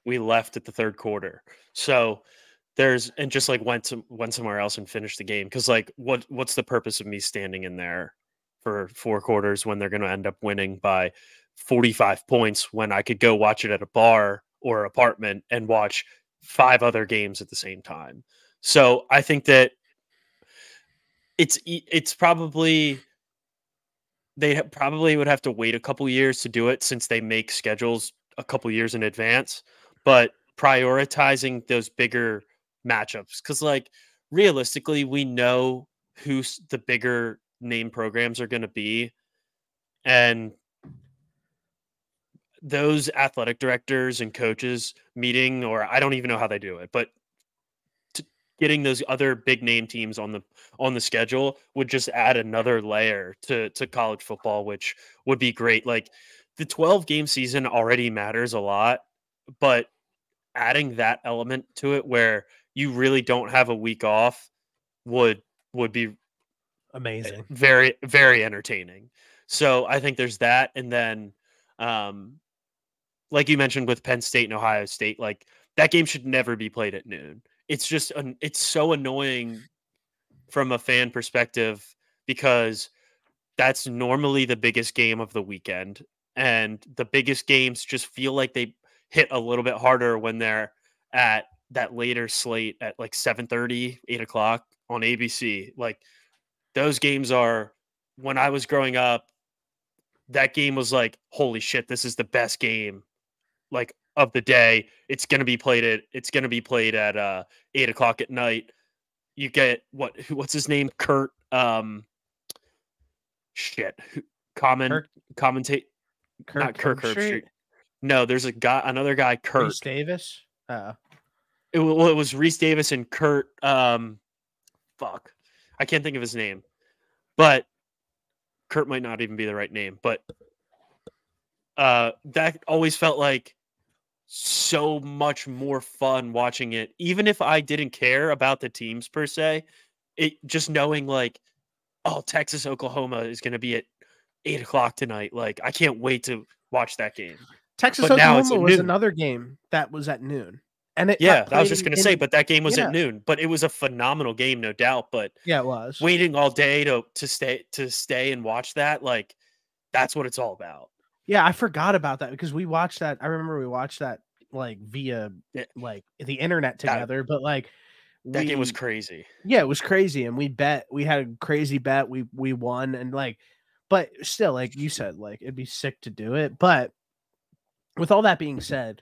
we left at the third quarter. So there's and just like went to went somewhere else and finished the game because like what what's the purpose of me standing in there for four quarters when they're going to end up winning by 45 points when I could go watch it at a bar or apartment and watch five other games at the same time. So I think that it's it's probably they probably would have to wait a couple years to do it since they make schedules a couple years in advance but prioritizing those bigger matchups. Because like realistically we know who s- the bigger name programs are going to be and those athletic directors and coaches meeting or i don't even know how they do it but getting those other big name teams on the on the schedule would just add another layer to to college football which would be great. Like the 12 game season already matters a lot but adding that element to it where you really don't have a week off would would be Amazing. very very entertaining. So i think there's that and then um like you mentioned with penn state and ohio state like that game should never be played at noon it's just an, it's so annoying from a fan perspective because that's normally the biggest game of the weekend and the biggest games just feel like they hit a little bit harder when they're at that later slate at like 7 8 o'clock on abc like those games are when I was growing up, that game was like, holy shit, this is the best game. Like of the day. It's gonna be played at it's gonna be played at uh eight o'clock at night. You get what what's his name? Kurt um shit. Comment Kirk- commentate not Kirk Herbstreit. No, there's a guy another guy, Kurt. Rece Davis. Uh, It, well, it was Rece Davis and Kurt. Um, fuck, I can't think of his name, but Kurt might not even be the right name. But uh, that always felt like so much more fun watching it, even if I didn't care about the teams per se. It just knowing like, oh, Texas Oklahoma is going to be at eight o'clock tonight. Like, I can't wait to watch that game. Texas But Oklahoma was noon. another game that was at noon, and it Yeah, I was just going to in- say, but that game was yeah. at noon. But it was a phenomenal game, no doubt. But yeah, it was. waiting all day to to stay to stay and watch that, like, that's what it's all about. Yeah, I forgot about that because we watched that. I remember we watched that like via Yeah. like the internet That- together, but like That game was crazy. yeah, it was crazy, and we bet we had a crazy bet. We we won, and like, but still, like you said, like it'd be sick to do it. But with all that being said,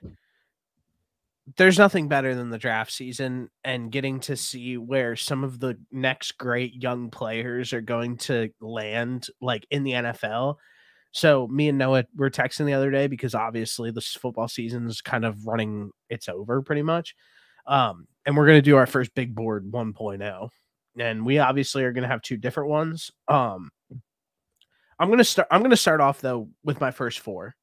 there's nothing better than the draft season and getting to see where some of the next great young players are going to land, like in the NFL. So me and Noah were texting the other day because obviously this football season's kind of running it's over pretty much. Um, and we're gonna do our first big board 1.0. And we obviously are gonna have two different ones. Um I'm gonna start I'm gonna start off though with my first four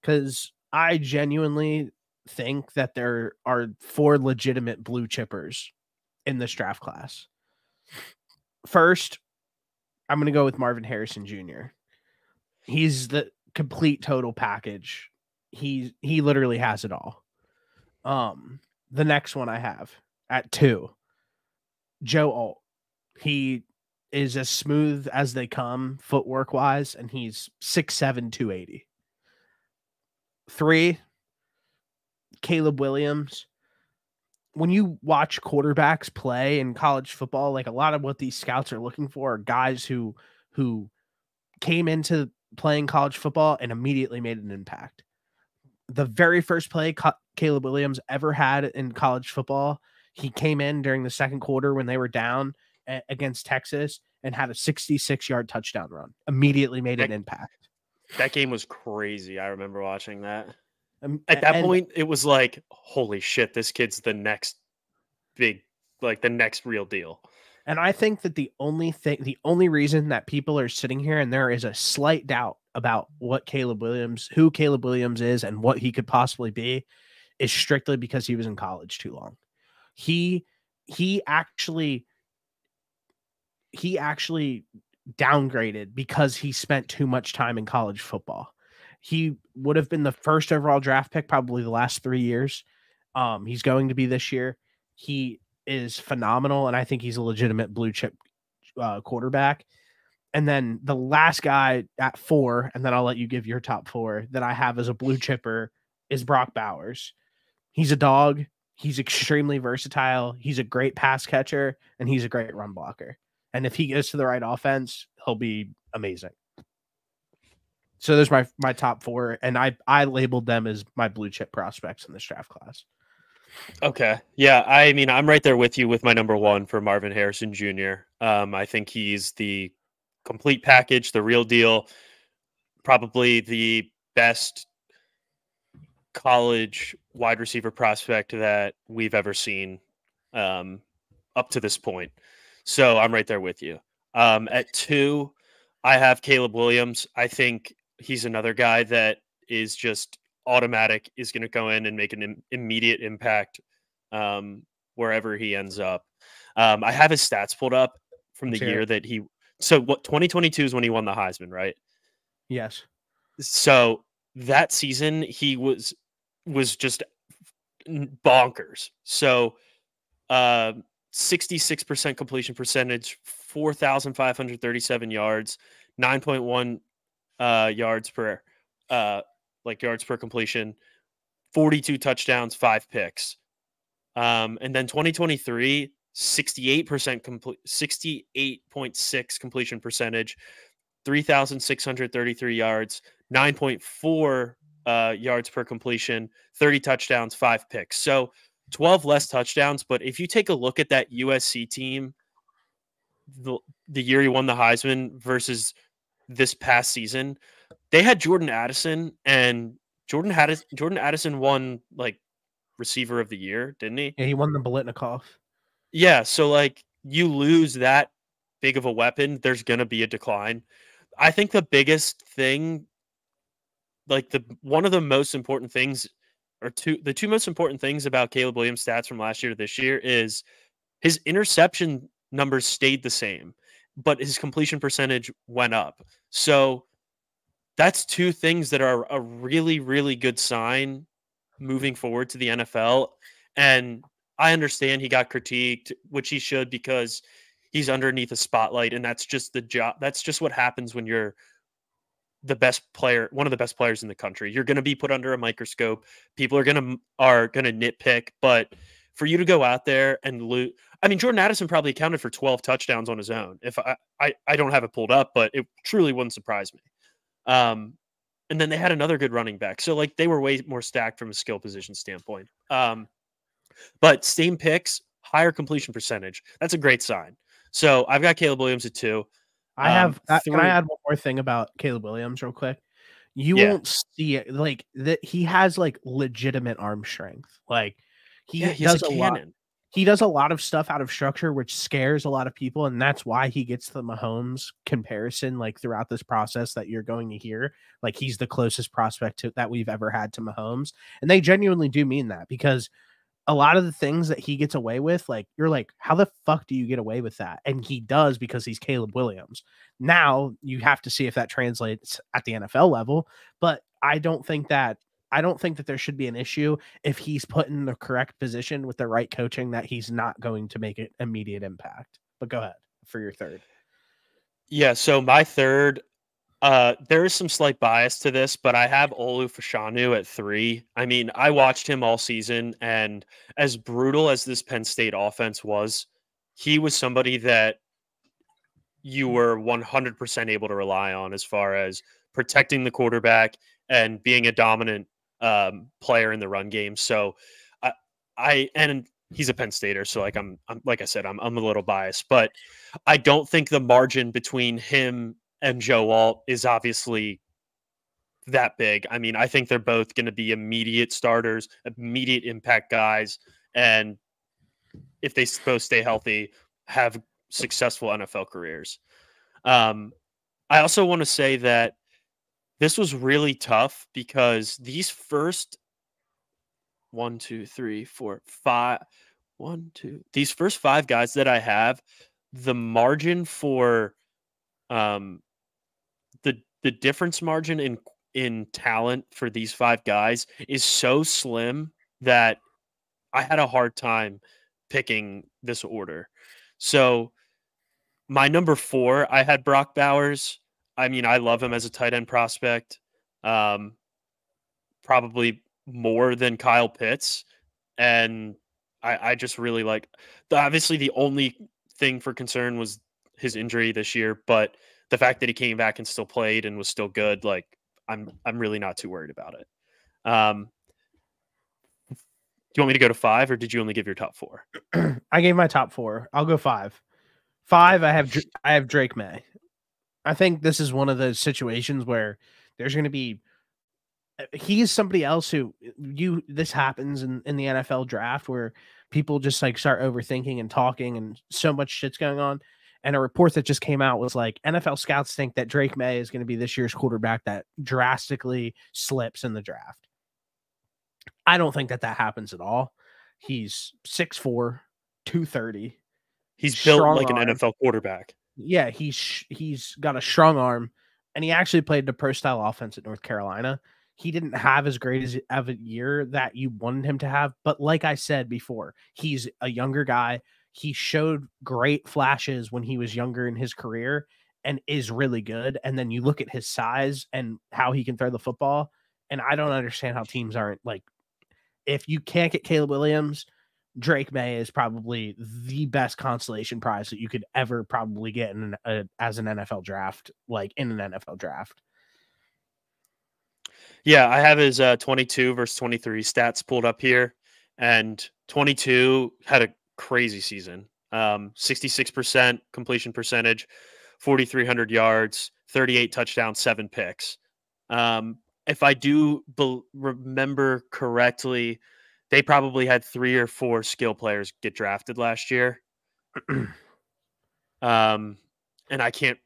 because I genuinely think that there are four legitimate blue chippers in this draft class. First, I'm going to go with Marvin Harrison Jr. He's the complete total package. He he literally has it all. Um, the next one I have at two, Joe Alt. He is as smooth as they come footwork wise, and he's 6'7, 280. Three, Caleb Williams, when you watch quarterbacks play in college football, like a lot of what these scouts are looking for are guys who who came into playing college football and immediately made an impact. The very first play Caleb Williams ever had in college football, he came in during the second quarter when they were down against Texas and had a 66 yard touchdown run. Immediately made that, an impact. That game was crazy. I remember watching that. Um, At that and, point, it was like, holy shit, this kid's the next big, like the next real deal. And I think that the only thing, the only reason that people are sitting here and there is a slight doubt about what Caleb Williams, who Caleb Williams is, and what he could possibly be, is strictly because he was in college too long. He he actually he actually downgraded because he spent too much time in college football. He would have been the first overall draft pick probably the last three years. Um, he's going to be this year. He is phenomenal, and I think he's a legitimate blue chip uh, quarterback. And then the last guy at four, and then I'll let you give your top four that I have as a blue chipper is Brock Bowers. He's a dog. He's extremely versatile. He's a great pass catcher, and he's a great run blocker. And if he goes to the right offense, he'll be amazing. So there's my my top four, and I I labeled them as my blue chip prospects in this draft class. Okay, yeah, I mean I'm right there with you with my number one for Marvin Harrison Jr. Um, I think he's the complete package, the real deal, probably the best college wide receiver prospect that we've ever seen um, up to this point. So I'm right there with you. Um, at two, I have Caleb Williams. I think he's another guy that is just automatic, is going to go in and make an Im- immediate impact um, wherever he ends up. Um, I have his stats pulled up from the year that he. So what 2022 is when he won the Heisman, right? Yes. So that season he was was just bonkers. So uh 66% completion percentage, 4,537 yards, 9.1 uh, yards per uh, like yards per completion, 42 touchdowns, five picks. Um, and then 2023, 68% complete, 68.6 completion percentage, 3,633 yards, 9.4 uh, yards per completion, 30 touchdowns, five picks. So 12 less touchdowns. But if you take a look at that USC team, the, the year he won the Heisman versus this past season, they had Jordan Addison, and Jordan had Jordan Addison won like receiver of the year, didn't he? Yeah, he won the Biletnikoff. Yeah, so like you lose that big of a weapon, there's gonna be a decline. I think the biggest thing, like the one of the most important things or two the two most important things about Caleb Williams' stats from last year to this year is his interception numbers stayed the same, but his completion percentage went up. So that's two things that are a really, really good sign moving forward to the NFL. And I understand he got critiqued, which he should because he's underneath a spotlight, and that's just the job. That's just what happens when you're the best player, one of the best players in the country. You're going to be put under a microscope. People are going to are going to nitpick, but for you to go out there and loot, I mean, Jordan Addison probably accounted for 12 touchdowns on his own. If I, I, I don't have it pulled up, but it truly wouldn't surprise me. Um, and then they had another good running back. So like they were way more stacked from a skill position standpoint. Um, but same picks, higher completion percentage. That's a great sign. So I've got Caleb Williams at two. I have. Um, can I add one more thing about Caleb Williams, real quick? You yeah. won't see it like that. He has like legitimate arm strength. Like he yeah, does a, a lot. He does a lot of stuff out of structure, which scares a lot of people, and that's why he gets the Mahomes comparison. Like throughout this process, that you're going to hear, like he's the closest prospect to, that we've ever had to Mahomes, and they genuinely do mean that because a lot of the things that he gets away with, like you're like, how the fuck do you get away with that? And he does because he's Caleb Williams. Now you have to see if that translates at the NFL level, but I don't think that I don't think that there should be an issue if he's put in the correct position with the right coaching that he's not going to make an immediate impact. But go ahead for your third. Yeah, so my third Uh, there is some slight bias to this, but I have Olu Fashanu at three. I mean, I watched him all season, and as brutal as this Penn State offense was, he was somebody that you were 100% able to rely on as far as protecting the quarterback and being a dominant um, player in the run game. So I, I and he's a Penn Stater, so like I'm, I'm like I said, I'm I'm a little biased, but I don't think the margin between him and Joe Alt is obviously that big. I mean, I think they're both going to be immediate starters, immediate impact guys, and if they both stay healthy, have successful NFL careers. Um, I also want to say that this was really tough because these first one, two, three, four, five, one, two, these first five guys that I have, the margin for um the the difference margin in in talent for these five guys is so slim that I had a hard time picking this order. So my number four, I had Brock Bowers. I mean, I love him as a tight end prospect. Um, probably more than Kyle Pitts. And I, I just really like the, obviously the only thing for concern was his injury this year, but the fact that he came back and still played and was still good, like I'm I'm really not too worried about it. Um, do you want me to go to five, or did you only give your top four? *clears throat* I gave my top four. I'll go five. Five. I have I have Drake Maye. I think this is one of those situations where there's going to be uh, he's somebody else who you this happens in, in the NFL draft where people just like start overthinking and talking and so much shit's going on. And a report that just came out was like NFL scouts think that Drake Maye is going to be this year's quarterback that drastically slips in the draft. I don't think that that happens at all. He's 6'4, 230. He's built like arm. an NFL quarterback. Yeah, he's he's got a strong arm and he actually played the pro style offense at North Carolina he didn't have as great as of a year that you wanted him to have. But like I said before, he's a younger guy. He showed great flashes when he was younger in his career and is really good. And then you look at his size and how he can throw the football. And I don't understand how teams aren't like, if you can't get Caleb Williams, Drake Maye is probably the best consolation prize that you could ever probably get in a, as an NFL draft, like in an NFL draft. Yeah, I have his uh, 22 versus 23 stats pulled up here, and 22 had a crazy season. Um, 66% completion percentage, 4,300 yards, 38 touchdowns, seven picks. Um, if I do be- remember correctly, they probably had three or four skill players get drafted last year. *clears throat* um, and I can't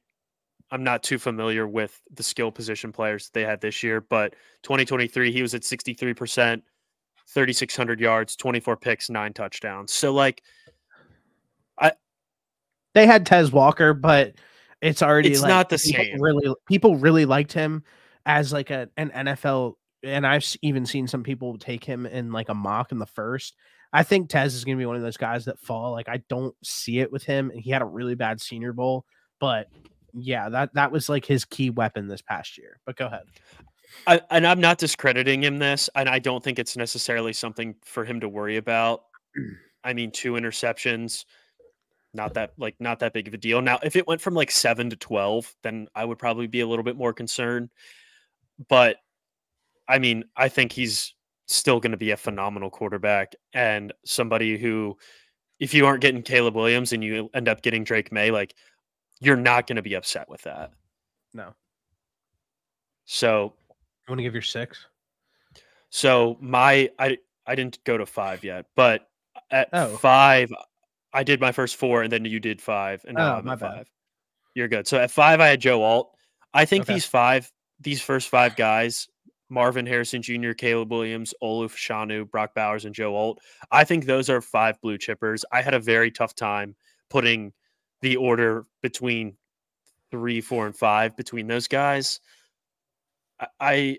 I'm not too familiar with the skill position players they had this year, but 2023 he was at 63%, 3600 yards, 24 picks, 9 touchdowns. So like I they had Tez Walker, but it's already it's like, not the same. Really people really liked him as like a an NFL and I've even seen some people take him in like a mock in the first. I think Tez is going to be one of those guys that fall. Like I don't see it with him, and he had a really bad Senior Bowl, but yeah, that that was like his key weapon this past year. But go ahead. I, and I'm not discrediting him this, and I don't think it's necessarily something for him to worry about. *clears throat* I mean, two interceptions, not that like not that big of a deal. Now, if it went from like seven to twelve, then I would probably be a little bit more concerned. But I mean, I think he's still going to be a phenomenal quarterback and somebody who, if you aren't getting Caleb Williams and you end up getting Drake Maye, like you're not going to be upset with that. No. So, you want to give your six? So my I I didn't go to five yet, but at oh. five, I did my first four, and then you did five, and now oh, I'm at bad. five. You're good. So at five, I had Joe Alt. I think okay. these five, these first five guys, Marvin Harrison Jr., Caleb Williams, Olu Fashanu, Brock Bowers, and Joe Alt. I think those are five blue chippers. I had a very tough time putting the order between three, four, and five between those guys. I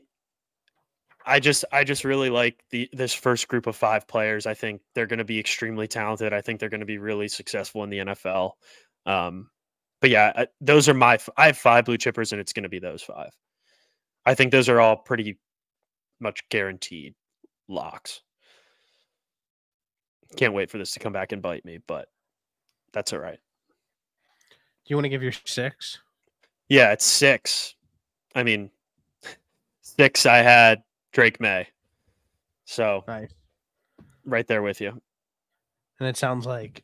I just I just really like the this first group of five players. I think they're going to be extremely talented. I think they're going to be really successful in the NFL. Um, but yeah, those are my. I have five blue chippers, and it's going to be those five. I think those are all pretty much guaranteed locks. Can't wait for this to come back and bite me, but that's all right. Do you want to give your six? Yeah, it's six. I mean, six. I had Drake Maye, so nice. right there with you. And it sounds like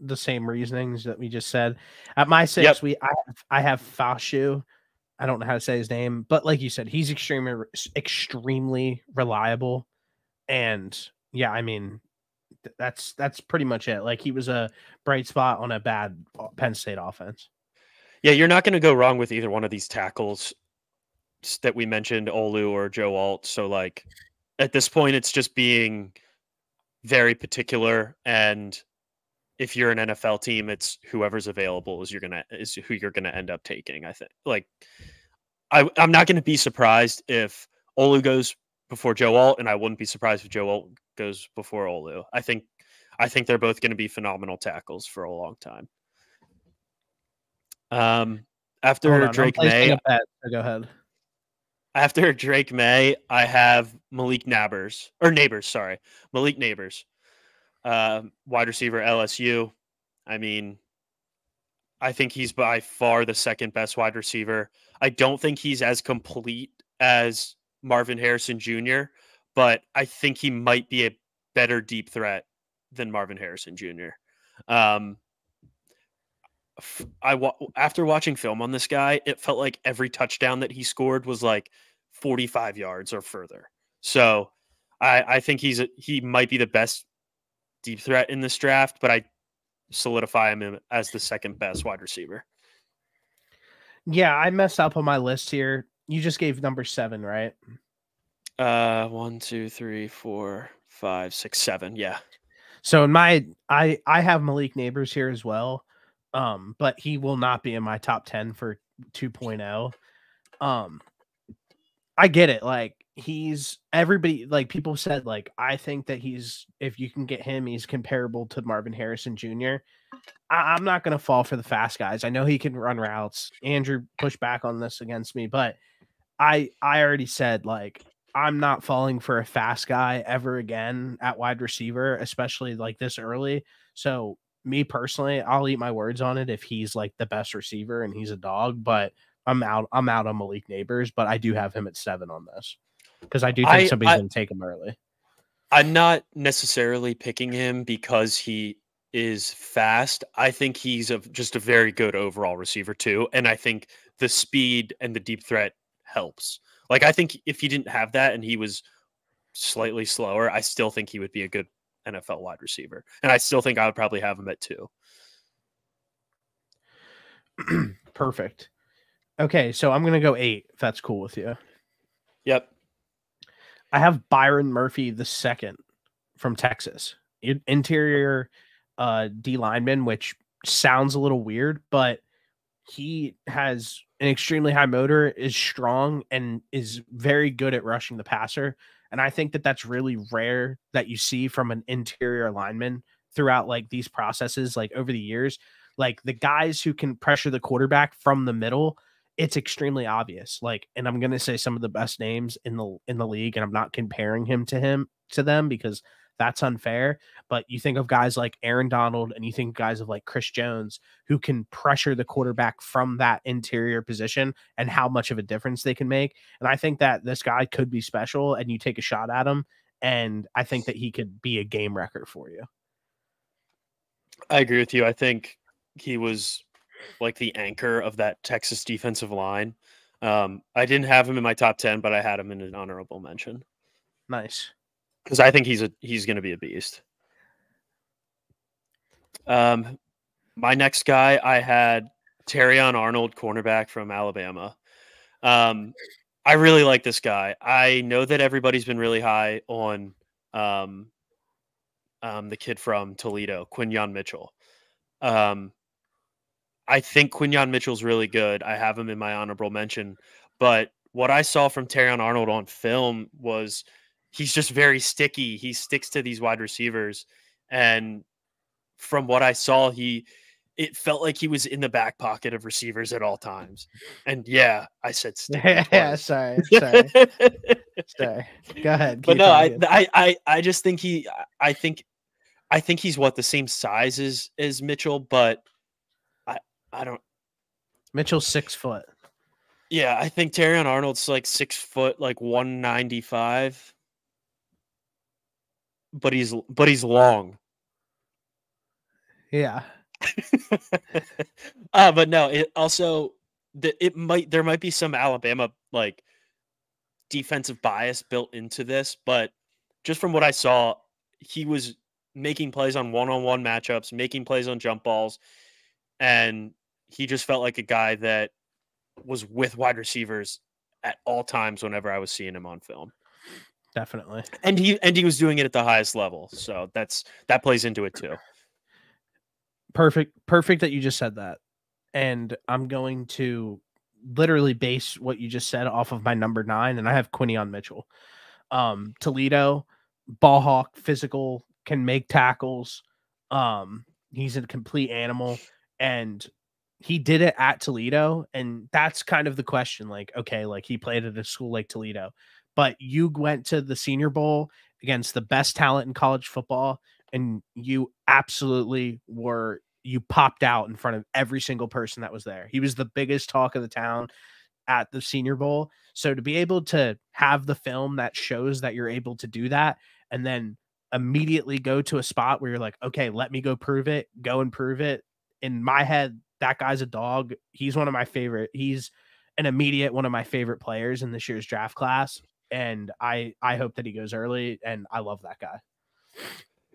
the same reasonings that we just said. At my six, yep. we I have, I have Fashu. I don't know how to say his name, but like you said, he's extremely extremely reliable. And yeah, I mean, that's that's pretty much it. Like he was a bright spot on a bad Penn State offense. Yeah, you're not going to go wrong with either one of these tackles that we mentioned, Olu or Joe Alt. So like at this point, it's just being very particular and if you're an NFL team, it's whoever's available is you're gonna is who you're gonna end up taking. I think. Like, I I'm not gonna be surprised if Olu goes before Joe Alt, and I wouldn't be surprised if Joe Alt goes before Olu. I think I think they're both going to be phenomenal tackles for a long time. Um, after Drake Maye bet, so go ahead. After Drake Maye, I have Malik Nabers or neighbors, Sorry, Malik Nabers, uh, wide receiver LSU. I mean, I think he's by far the second best wide receiver. I don't think he's as complete as Marvin Harrison Jr., but I think he might be a better deep threat than Marvin Harrison Jr. Um, I after watching film on this guy, it felt like every touchdown that he scored was like 45 yards or further. So I, I think he's a, he might be the best deep threat in this draft, but I solidify him as the second best wide receiver. Yeah, I messed up on my list here. You just gave number seven, right? Uh, one, two, three, four, five, six, seven. Yeah. So in my, I I have Malik Nabers here as well, um, but he will not be in my top ten for 2.0. Um, I get it. Like he's everybody like people said like I think that he's if you can get him he's comparable to Marvin Harrison Jr. I, am not gonna fall for the fast guys. I know he can run routes. Andrew pushed back on this against me, but I I already said like I'm not falling for a fast guy ever again at wide receiver, especially like this early. So me personally, I'll eat my words on it if he's like the best receiver and he's a dog, but I'm out I'm out on Malik Nabers, but I do have him at seven on this because I do think I, somebody's gonna take him early. I'm not necessarily picking him because he is fast. I think he's a, just a very good overall receiver too, and I think the speed and the deep threat helps. Like I think if he didn't have that and he was slightly slower, I still think he would be a good NFL wide receiver, and I still think I would probably have him at two. *clears throat* Perfect. Okay, so I'm gonna go eight if that's cool with you. Yep. I have Byron Murphy the second from Texas, interior uh, D lineman, which sounds a little weird, but he has an extremely high motor, is strong, and is very good at rushing the passer. And I think that that's really rare that you see from an interior lineman throughout like these processes, like over the years. Like the guys who can pressure the quarterback from the middle it's extremely obvious. Like, and I'm gonna say some of the best names in the in the league, and I'm not comparing him to him to them because that's unfair. But you think of guys like Aaron Donald, and you think guys of like Chris Jones who can pressure the quarterback from that interior position, and how much of a difference they can make. And I think that this guy could be special, and you take a shot at him, and I think that he could be a game record for you. I agree with you. I think he was like the anchor of that Texas defensive line. Um, I didn't have him in my top ten, but I had him in an honorable mention. Nice, because I think he's a he's going to be a beast. Um, my next guy, I had Terrion Arnold, cornerback from Alabama. Um, I really like this guy. I know that everybody's been really high on um, um, the kid from Toledo, Quinyon Mitchell. Um, I think Quinyon Mitchell's really good. I have him in my honorable mention. But what I saw from Terrion Arnold on film was he's just very sticky. He sticks to these wide receivers. And from what I saw, he it felt like he was in the back pocket of receivers at all times. And yeah, I said *laughs* yeah, sorry, sorry, sorry. Go ahead. But no, I, I, I, I just think he, I think, I think he's what the same size as as Mitchell, but I, don't. Mitchell's six foot. Yeah, I think Terrion Arnold's like six foot, like one ninety five. But he's but he's long. Yeah. *laughs* uh, but no, it also that it might there might be some Alabama like defensive bias built into this, but just from what I saw, he was making plays on one-on-one matchups, making plays on jump balls, and he just felt like a guy that was with wide receivers at all times whenever I was seeing him on film. Definitely. And he and he was doing it at the highest level. So that's that plays into it too perfect perfect that you just said that and i'm going to literally base what you just said off of my number nine and i have quinyon mitchell um toledo ball hawk physical can make tackles um he's a complete animal and he did it at toledo and that's kind of the question like okay like he played at a school like toledo but you went to the senior bowl against the best talent in college football and you absolutely were you popped out in front of every single person that was there. He was the biggest talk of the town at the Senior Bowl. So to be able to have the film that shows that you're able to do that and then immediately go to a spot where you're like, okay, let me go prove it, go and prove it. In my head, that guy's a dog. He's one of my favorite. He's an immediate one of my favorite players in this year's draft class. And I I hope that he goes early and I love that guy.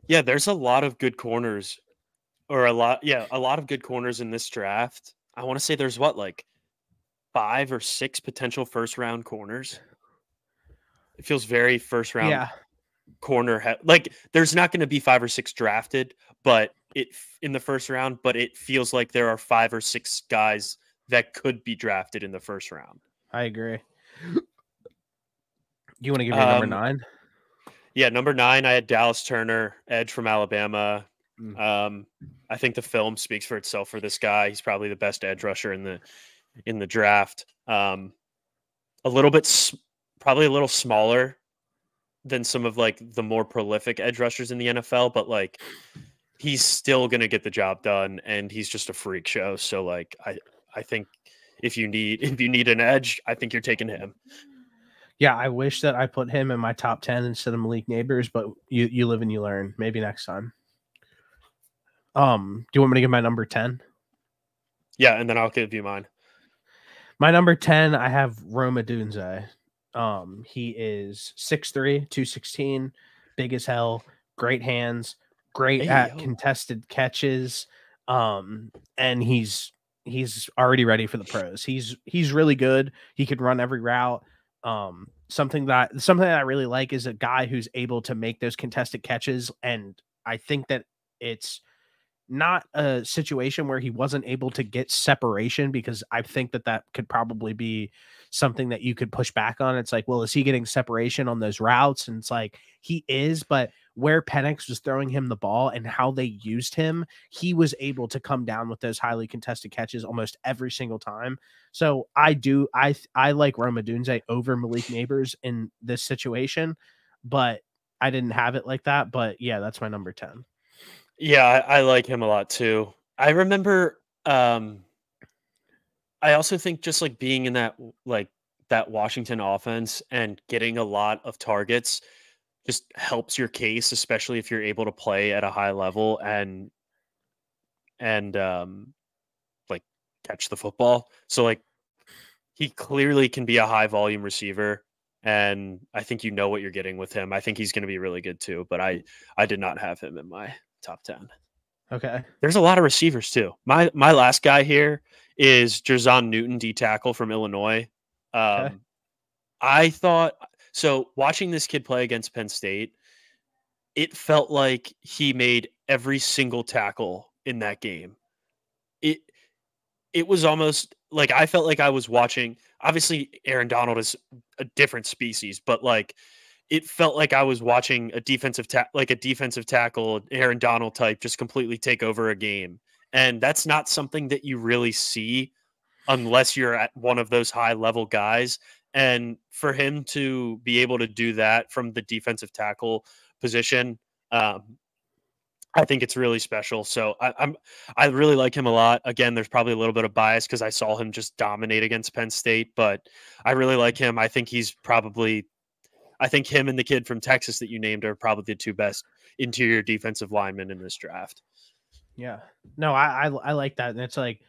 Yeah, there's a lot of good corners or a lot. Yeah, a lot of good corners in this draft. I want to say there's what like five or six potential first round corners. It feels very first round. Yeah. Corner he- like there's not going to be five or six drafted, but it in the first round. But it feels like there are five or six guys that could be drafted in the first round. I agree. You want to give me um, number nine? Yeah, number nine. I had Dallas Turner, edge from Alabama. Mm. Um, I think the film speaks for itself for this guy. He's probably the best edge rusher in the in the draft. Um, a little bit, probably a little smaller than some of like the more prolific edge rushers in the NFL, but like he's still gonna get the job done, and he's just a freak show. So like I I think if you need *laughs* if you need an edge, I think you're taking him. Yeah, I wish that I put him in my top ten instead of Malik Nabers but you you live and you learn. Maybe next time. Um, do you want me to give my number 10? Yeah, and then I'll give you mine. My number 10, I have Rome Odunze. Um, he is 6'3, 216, big as hell, great hands, great hey, at yo. contested catches. Um, and he's he's already ready for the pros. He's he's really good. He can run every route. Um, something that something that I really like is a guy who's able to make those contested catches, and I think that it's not a situation where he wasn't able to get separation because I think that that could probably be something that you could push back on. It's like, well, is he getting separation on those routes? And it's like he is, but where Penix was throwing him the ball and how they used him, he was able to come down with those highly contested catches almost every single time. So I do I I like Rome Odunze over Malik Nabers in this situation, but I didn't have it like that. But yeah, that's my number 10. Yeah, I, I like him a lot too. I remember um I also think just like being in that like that Washington offense and getting a lot of targets just helps your case, especially if you're able to play at a high level and and um like catch the football. So like he clearly can be a high volume receiver and I think you know what you're getting with him. I think he's going to be really good too, but I I did not have him in my top 10. Okay. There's a lot of receivers too. My my last guy here is Jer'Zhan Newton, D tackle from Illinois. Um, okay. I thought so. Watching this kid play against Penn State, it felt like he made every single tackle in that game. It it was almost like I felt like I was watching. Obviously, Aaron Donald is a different species, but like it felt like I was watching a defensive ta- like a defensive tackle Aaron Donald type just completely take over a game And that's not something that you really see unless you're at one of those high level guys. And for him to be able to do that from the defensive tackle position, um, I think it's really special. So I, am I really like him a lot. Again, there's probably a little bit of bias because I saw him just dominate against Penn State, but I really like him. I think he's probably I think him and the kid from Texas that you named are probably the two best interior defensive linemen in this draft. Yeah. No, I I, I like that. And it's like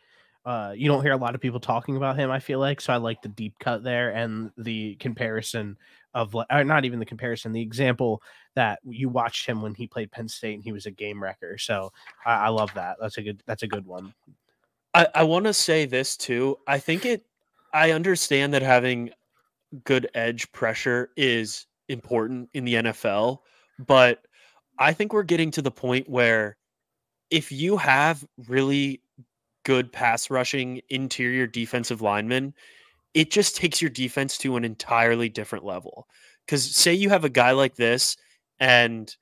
uh, you don't hear a lot of people talking about him. I feel like so. I like the deep cut there and the comparison of or not even the comparison, the example that you watched him when he played Penn State and he was a game wrecker. So I, I love that. That's a good. That's a good one. I, I want to say this too. I think it. I understand that having good edge pressure is important in the NFL, but I think we're getting to the point where if you have really good pass rushing interior defensive linemen, it just takes your defense to an entirely different level. Because say you have a guy like this and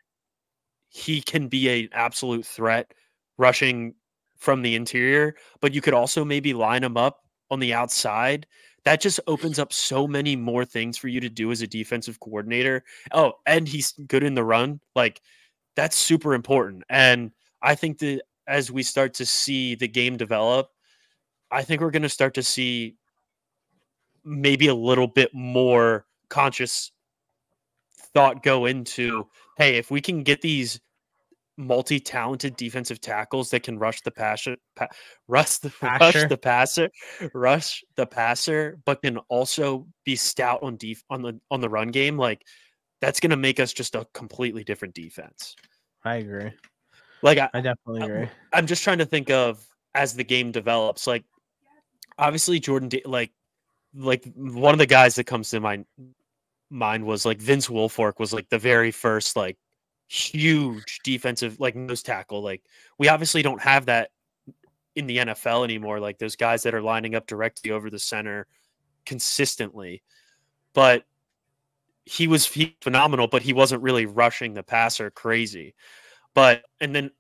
he can be an absolute threat rushing from the interior, but you could also maybe line him up on the outside. That just opens up so many more things for you to do as a defensive coordinator. Oh, and he's good in the run. Like that's super important. And I think that as we start to see the game develop, I think we're going to start to see maybe a little bit more conscious thought go into hey, if we can get these multi-talented defensive tackles that can rush the passer, pa- *laughs* rush the rush the passer, rush the passer, but can also be stout on def- on the on the run game. Like that's going to make us just a completely different defense. I agree. Like I, I definitely agree. I, I'm just trying to think of as the game develops. Like obviously Jordan, like like one of the guys that comes to my mind was like Vince Wilfork was like the very first like huge defensive like nose tackle. Like we obviously don't have that in the NFL anymore. Like those guys that are lining up directly over the center consistently, but he was he, phenomenal. But he wasn't really rushing the passer crazy. But and then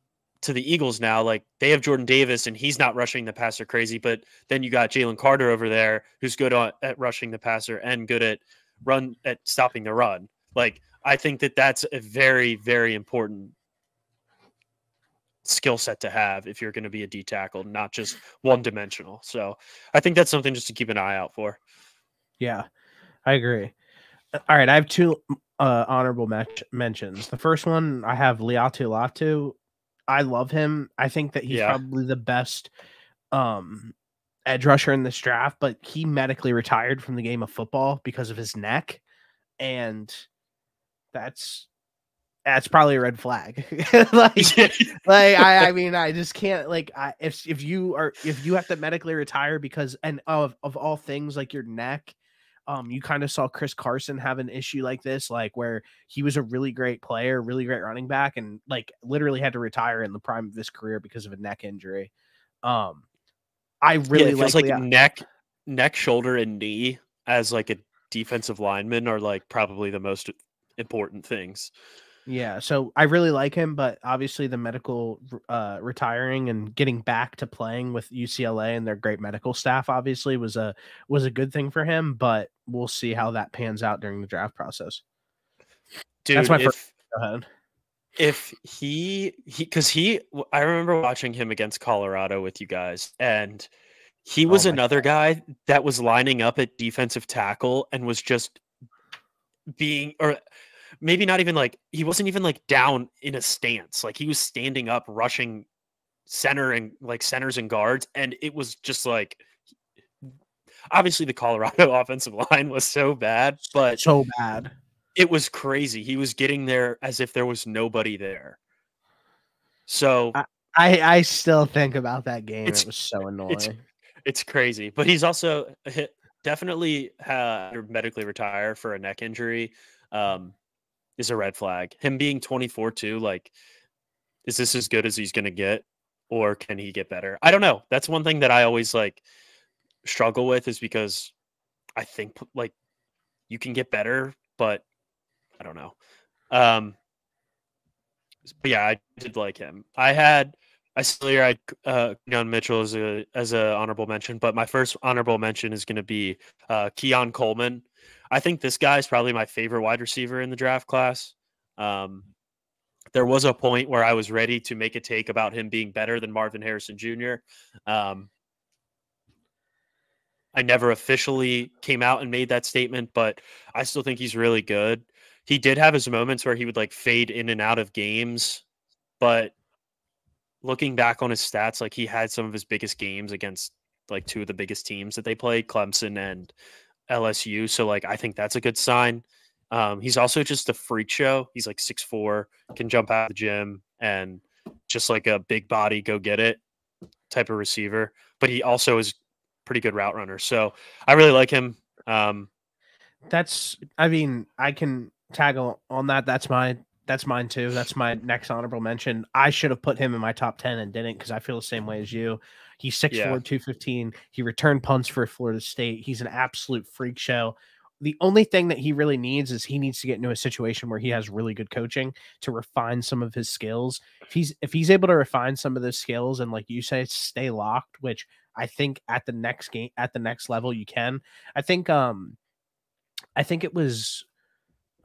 to the Eagles now, like they have Jordan Davis and he's not rushing the passer crazy, but then you got Jalen Carter over there who's good at rushing the passer and good at run at stopping the run. Like I think that that's a very very important skill set to have if you're going to be a D tackle, not just one dimensional. So I think that's something just to keep an eye out for. Yeah, I agree. All right, I have two uh, honorable match- mentions. The first one I have Laiatu Latu. I love him. I think that he's yeah. probably the best um, edge rusher in this draft, but he medically retired from the game of football because of his neck, and that's that's probably a red flag. *laughs* like, *laughs* like I, I mean, I just can't like I, if if you are if you have to medically retire because and of of all things like your neck um, you kind of saw Chris Carson have an issue like this, like where he was a really great player, really great running back, and like literally had to retire in the prime of his career because of a neck injury. Um, I really yeah, feels like, like neck, neck, shoulder, and knee as like a defensive lineman are like probably the most important things. Yeah, so I really like him, but obviously the medical uh, retiring and getting back to playing with UCLA and their great medical staff obviously was a was a good thing for him. But we'll see how that pans out during the draft process. Dude, that's my if, first. Go ahead. If he he because he I remember watching him against Colorado with you guys, and he was oh another God. guy that was lining up at defensive tackle and was just being or maybe not even like he wasn't even like down in a stance. Like he was standing up, rushing center and like centers and guards, and it was just like obviously the Colorado *laughs* offensive line was so bad, but so bad. It was crazy. He was getting there as if there was nobody there. So I I, I still think about that game. It was so annoying. It's, it's crazy, but he's also uh, definitely medically retire for a neck injury. Um, is a red flag. Him being 24 too, like, is this as good as he's going to get, or can he get better? I don't know. That's one thing that I always like struggle with is because I think like you can get better, but I don't know. Um, but yeah, I did like him. I had I still here I uh Keon Mitchell as a as a honorable mention, but my first honorable mention is going to be uh Keon Coleman. I think this guy is probably my favorite wide receiver in the draft class. Um, there was a point where I was ready to make a take about him being better than Marvin Harrison Jr. Um, I never officially came out and made that statement, but I still think he's really good. He did have his moments where he would like fade in and out of games, but looking back on his stats, like he had some of his biggest games against like two of the biggest teams that they played, Clemson and LSU. So like I think that's a good sign. Um, he's also just a freak show. He's like six four, can jump out of the gym and just like a big body, go get it type of receiver. But he also is pretty good route runner. So I really like him. Um, that's I mean, I can tag on that. That's my that's mine too. That's my next honorable mention. I should have put him in my top 10 and didn't because I feel the same way as you. He's 6'4, yeah. 215. He returned punts for Florida State. He's an absolute freak show. The only thing that he really needs is he needs to get into a situation where he has really good coaching to refine some of his skills. If he's if he's able to refine some of those skills and like you say, stay locked, which I think at the next game at the next level you can. I think um I think it was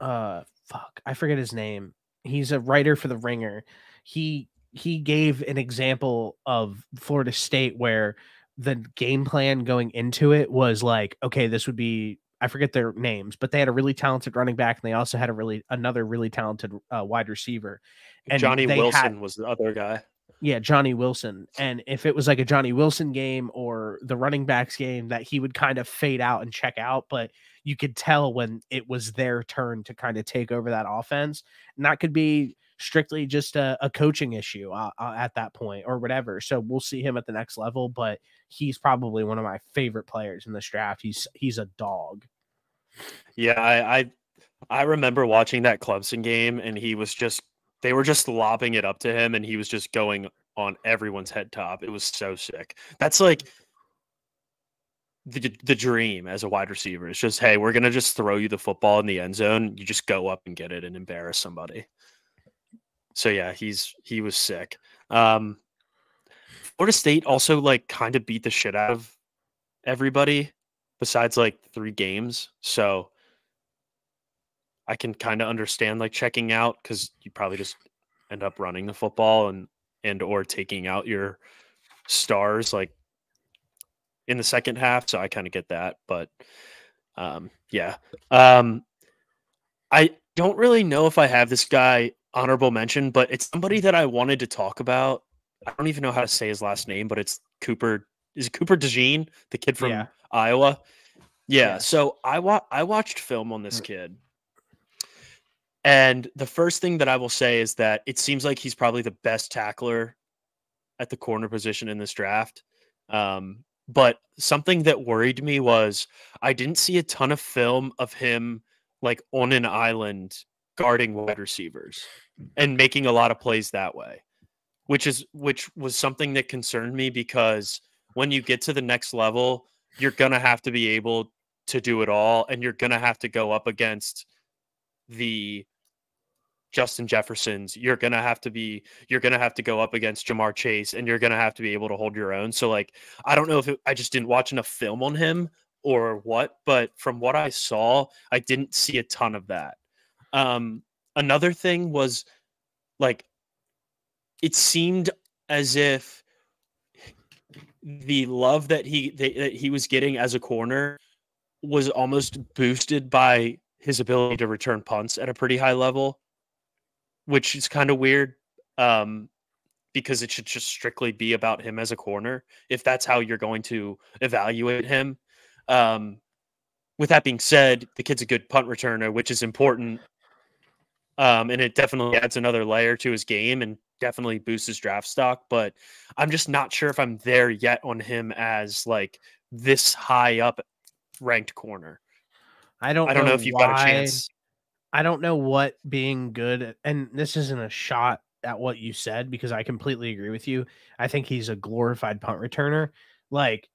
uh fuck, I forget his name. He's a writer for the Ringer. He he gave an example of Florida State where the game plan going into it was like, okay, this would be I forget their names, but they had a really talented running back, and they also had a really another really talented uh, wide receiver. And Johnny Wilson had, was the other guy. Yeah, Johnny Wilson. And if it was like a Johnny Wilson game or the running backs game, that he would kind of fade out and check out. But you could tell when it was their turn to kind of take over that offense. And that could be strictly just a, a coaching issue uh, uh, at that point or whatever. So we'll see him at the next level. But he's probably one of my favorite players in this draft. He's he's a dog. Yeah, I I, I remember watching that Clemson game, and he was just they were just lopping it up to him and he was just going on everyone's head top. It was so sick. That's like the the dream as a wide receiver. It's just, hey, we're gonna just throw you the football in the end zone. You just go up and get it and embarrass somebody. So yeah, he's he was sick. Um Florida State also like kind of beat the shit out of everybody besides like three games. So I can kind of understand like checking out because you probably just end up running the football and and or taking out your stars like in the second half. So I kind of get that, but um, yeah, um, I don't really know if I have this guy honorable mention, but it's somebody that I wanted to talk about. I don't even know how to say his last name, but it's Cooper. Is it Cooper DeJean, the kid from yeah. Iowa? Yeah. Yes. So I wa- I watched film on this mm. kid and the first thing that I will say is that it seems like he's probably the best tackler at the corner position in this draft. Um, but something that worried me was I didn't see a ton of film of him like on an island guarding wide receivers and making a lot of plays that way, which is which was something that concerned me because when you get to the next level, you're gonna have to be able to do it all, and you're gonna have to go up against the Justin Jeffersons, you're gonna have to be you're gonna have to go up against Ja'Marr Chase, and you're gonna have to be able to hold your own. So like, I don't know if it, I just didn't watch enough film on him or what, but from what I saw, I didn't see a ton of that. Um, another thing was like, it seemed as if the love that he that he was getting as a corner was almost boosted by his ability to return punts at a pretty high level, which is kind of weird um, because it should just strictly be about him as a corner if that's how you're going to evaluate him. Um, with that being said, the kid's a good punt returner, which is important. Um, and it definitely adds another layer to his game and definitely boosts his draft stock. But I'm just not sure if I'm there yet on him as like this high up ranked corner. I don't. I don't know, know if you've why, got a chance. I don't know what being good, and this isn't a shot at what you said because I completely agree with you. I think he's a glorified punt returner. Like,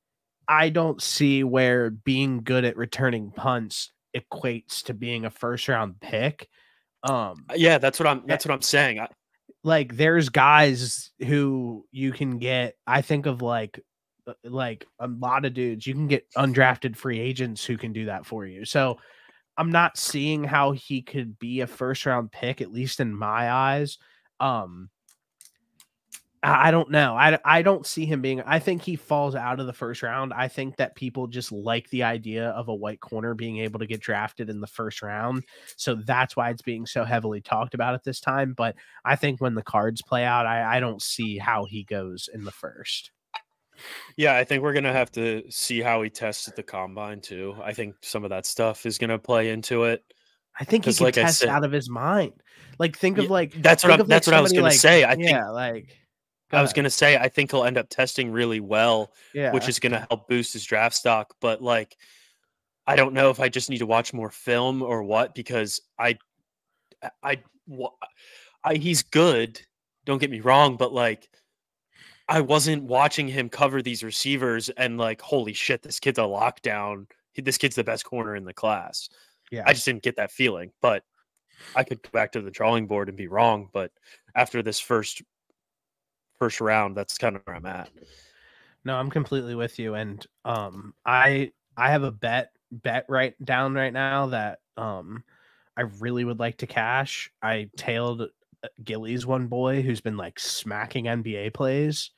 I don't see where being good at returning punts equates to being a first round pick. Um, yeah, that's what I'm. That's what I'm saying. I, like there's guys who you can get. I think of like uh, like a lot of dudes you can get undrafted free agents who can do that for you. So I'm not seeing how he could be a first round pick, at least in my eyes. Um, I don't know. I, I don't see him being. I think he falls out of the first round. I think that people just like the idea of a white corner being able to get drafted in the first round. So that's why it's being so heavily talked about at this time. But I think when the cards play out, I, I don't see how he goes in the first. Yeah, I think we're gonna have to see how he tests at the combine too. I think some of that stuff is gonna play into it. I think he can like test said, out of his mind. Like think of like that's what I'm, that's like what I was gonna like, say. I yeah, think like I was gonna say I think he'll end up testing really well, yeah. which is gonna help boost his draft stock. But like, I don't know if I just need to watch more film or what because I, I, I, he's good. Don't get me wrong, but like I wasn't watching him cover these receivers and like, holy shit, this kid's a lockdown. This kid's the best corner in the class. Yeah. I just didn't get that feeling, but I could go back to the drawing board and be wrong. But after this first first round, that's kind of where I'm at. No, I'm completely with you. And um I I have a bet bet right down right now that um I really would like to cash. I tailed Gillies one boy who's been like smacking NBA plays.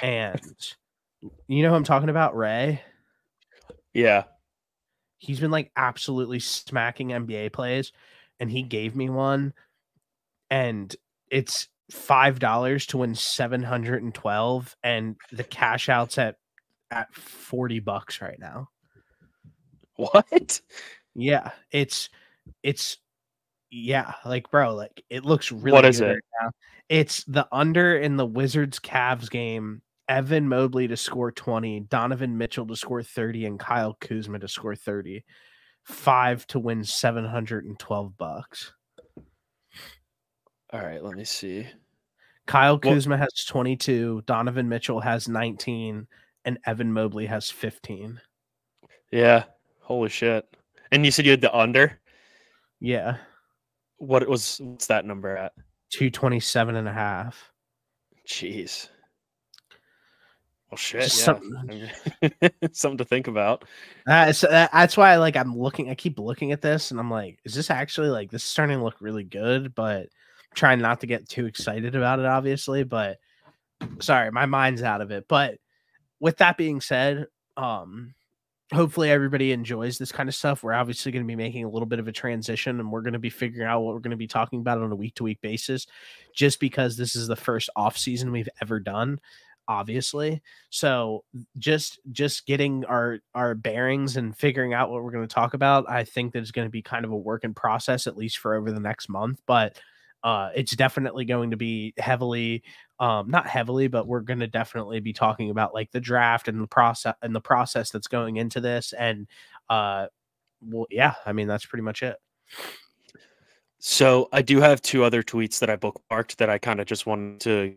And you know who I'm talking about, Ray? Yeah. He's been like absolutely smacking NBA plays. And he gave me one. And it's five dollars to win 712 and the cash outs at at 40 bucks right now what yeah it's it's yeah, like bro, like it looks really. What is it? Right it's the under in the Wizards Cavs game. Evan Mobley to score 20, Donovan Mitchell to score 30, and Kyle Kuzma to score 30. Five to win 712 bucks. All right, let me see. Kyle Kuzma has 22, Donovan Mitchell has 19, and Evan Mobley has 15. Yeah. Holy shit. And you said you had the under? Yeah what it was what's that number at? 227 and a half. Jeez. Well shit yeah. something. *laughs* something to think about. Uh, so that, that's why like i'm looking i keep looking at this and i'm like is this actually like this is starting to look really good but I'm trying not to get too excited about it obviously but sorry my mind's out of it. But with that being said um hopefully everybody enjoys this kind of stuff. We're obviously going to be making a little bit of a transition and we're going to be figuring out what we're going to be talking about on a week to week basis just because this is the first off season we've ever done obviously so just just getting our our bearings and figuring out what we're going to talk about i think that it's going to be kind of a work in process at least for over the next month but uh, it's definitely going to be heavily um, not heavily but we're going to definitely be talking about like the draft and the process and the process that's going into this and uh well yeah i mean that's pretty much it. So i do have two other tweets that i bookmarked that i kind of just wanted to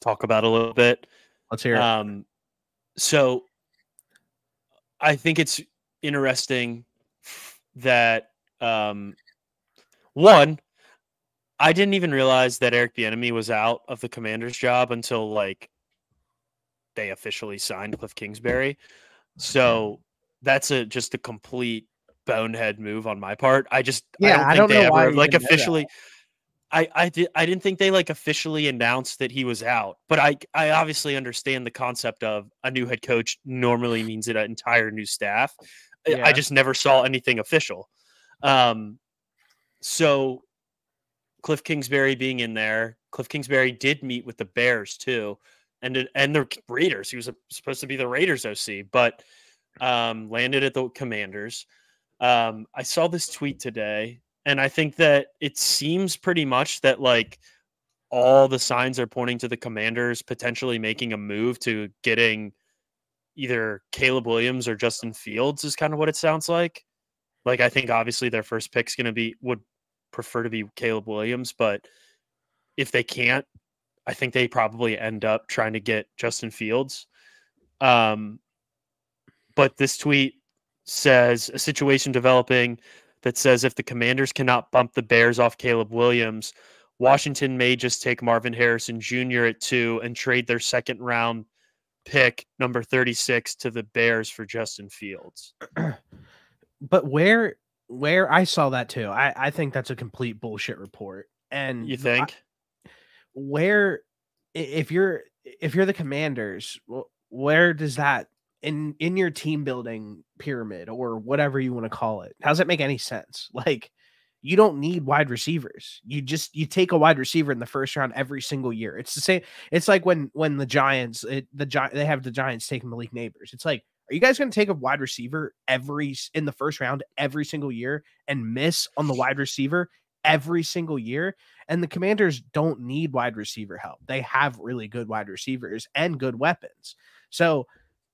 talk about a little bit. Let's hear it. Um so i think it's interesting that um one I didn't even realize that Eric Bieniemy was out of the Commanders job until like they officially signed Cliff Kingsbury. So that's a just a complete bonehead move on my part. I just yeah, I don't think I don't they ever like officially. I I did I didn't think they like officially announced that he was out, but I I obviously understand the concept of a new head coach normally means an entire new staff. Yeah. I just never saw anything official. Um, so Cliff Kingsbury being in there. Cliff Kingsbury did meet with the Bears too, and and the Raiders. He was supposed to be the Raiders OC, but um, landed at the Commanders. Um, I saw this tweet today, and I think that it seems pretty much that like all the signs are pointing to the Commanders potentially making a move to getting either Caleb Williams or Justin Fields is kind of what it sounds like. Like I think obviously their first pick's going to be would prefer to be Caleb Williams, but if they can't, I think they probably end up trying to get Justin Fields. Um, but this tweet says a situation developing that says if the Commanders cannot bump the Bears off Caleb Williams, Washington may just take Marvin Harrison Jr. at two and trade their second round pick, number 36, to the Bears for Justin Fields. *clears throat* but where where I saw that too, I, I think that's a complete bullshit report. And you think I, where if you're if you're the commanders, where does that in in your team building pyramid or whatever you want to call it? How does it make any sense? Like you don't need wide receivers. You just you take a wide receiver in the first round every single year. It's the same. It's like when when the Giants it, the Gi- they have the Giants taking Malik Nabers. It's like, are you guys going to take a wide receiver every in the first round every single year and miss on the wide receiver every single year? And the Commanders don't need wide receiver help. They have really good wide receivers and good weapons. So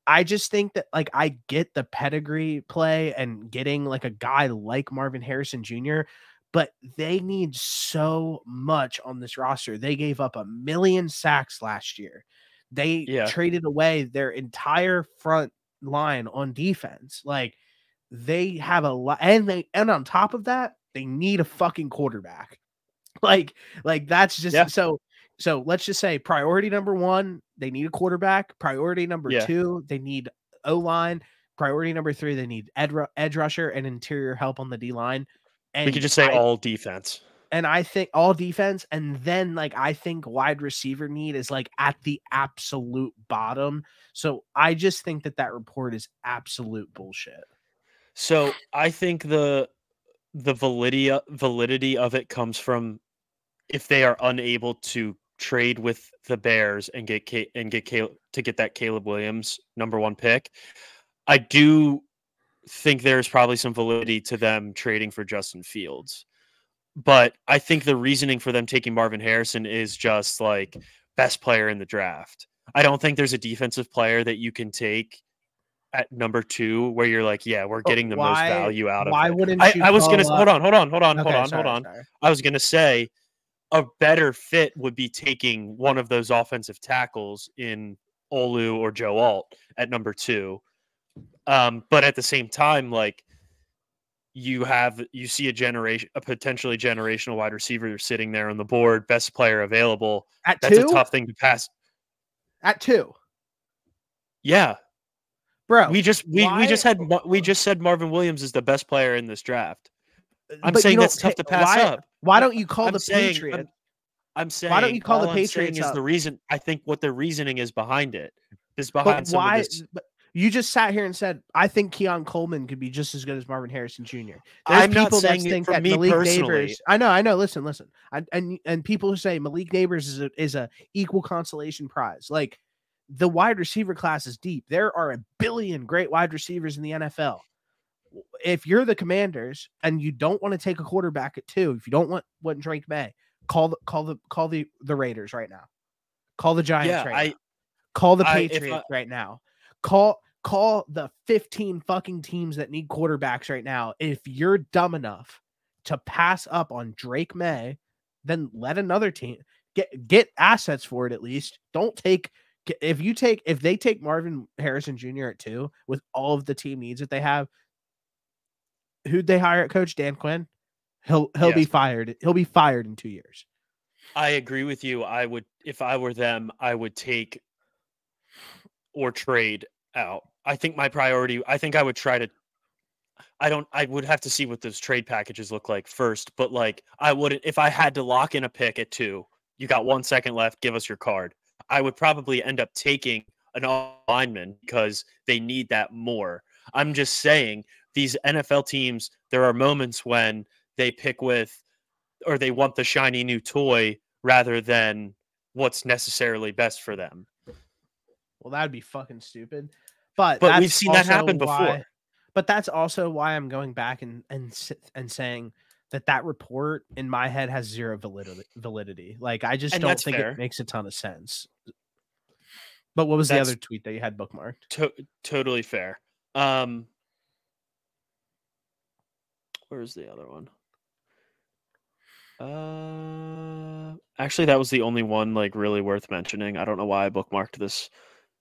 I just think that like I get the pedigree play and getting like a guy like Marvin Harrison Jr., but they need so much on this roster. They gave up a million sacks last year. They yeah. traded away their entire front line on defense. Like they have a lot and they and on top of that, they need a fucking quarterback. *laughs* Like like that's just yeah. so so let's just say priority number one, they need a quarterback. Priority number yeah. two, they need O line. Priority number three, they need ed, edge rusher and interior help on the D line. And we could just say I, all defense. And I think all defense, and then like I think wide receiver need is like at the absolute bottom. So I just think that that report is absolute bullshit. So I think the the validity validity of it comes from if they are unable to trade with the Bears and get K- and get Caleb, to get that Caleb Williams number one pick. I do think there's probably some validity to them trading for Justin Fields, but I think the reasoning for them taking Marvin Harrison is just like best player in the draft. I don't think there's a defensive player that you can take at number two where you're like, yeah, we're getting the why, most value out of why it. Wouldn't I, I was gonna up... hold on, hold on, hold on, okay, hold on, sorry, hold on. Sorry. I was gonna say a better fit would be taking one of those offensive tackles in Olu or Joe Alt at number two. Um, but at the same time, like you have you see a generation a potentially generational wide receiver sitting there on the board, best player available. At That's two? a tough thing to pass. At two. Yeah. Bro. We just we, why? we just had we just said Marvin Williams is the best player in this draft. I'm But saying that's tough to pass why, up. Why don't you call I'm the saying- Patriots? I'm- I'm saying Why don't you call the I'm Patriots is up? the reason I think what the reasoning is behind it is But behind some why? of this. But you just sat here and said, "I think Keon Coleman could be just as good as Marvin Harrison Jr." There's I'm not people that saying it think for that me Malik personally. Nabers. I know, I know. Listen, listen. I, and and people who say Malik Nabers is a is a equal consolation prize. Like the wide receiver class is deep. There are a billion great wide receivers in the NFL. If you're the Commanders and you don't want to take a quarterback at two, if you don't want want Drake Maye, call the call the call the the Raiders right now. Call the Giants Yeah, right I- now. Call the I- I- Patriots right now. Call call the 15 fucking teams that need quarterbacks right now. If you're dumb enough to pass up on Drake Maye, then let another team get get assets for it at least. Don't take if you take if they take Marvin Harrison Jr. at two with all of the team needs that they have, who'd they hire at coach Dan Quinn? He'll he'll be fired. He'll be fired in two years. I agree with you. I would, if I were them, I would take or trade out. I think my priority, I think I would try to, I don't, I would have to see what those trade packages look like first, but like I wouldn't, if I had to lock in a pick at two, you got one second left, give us your card. I would probably end up taking an lineman because they need that more. I'm just saying these NFL teams, there are moments when they pick with or they want the shiny new toy rather than what's necessarily best for them. Well, that'd be fucking stupid. But But we've seen that happen why- before. But that's also why I'm going back and and and saying that that report in my head has zero validity. Validity. Like I just And don't think fair. it makes a ton of sense. But what was That's- the other tweet that you had bookmarked? To- totally fair. Um, where's the other one? Uh, actually, that was the only one like really worth mentioning. I don't know why I bookmarked this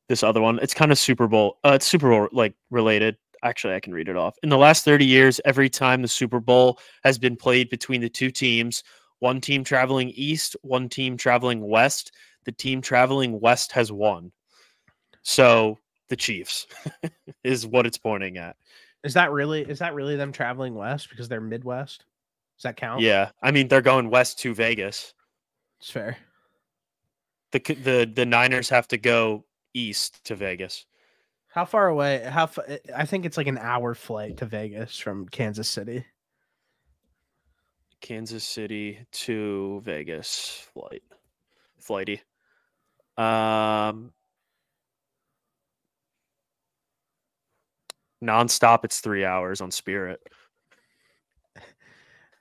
this other one. It's kind of Super Bowl. Uh, it's Super Bowl like related. Actually, I can read it off. In the last 30 years, every time the Super Bowl has been played between the two teams, one team traveling east, one team traveling west. The team traveling west has won. So the Chiefs *laughs* is what it's pointing at. Is that really is that really them traveling west because they're Midwest? Does that count? Yeah, I mean they're going west to Vegas. It's fair. The the the Niners have to go east to Vegas. How far away? How fa- I think it's like an hour flight to Vegas from Kansas City. Kansas City to Vegas flight. Flighty. Um nonstop it's 3 hours on Spirit.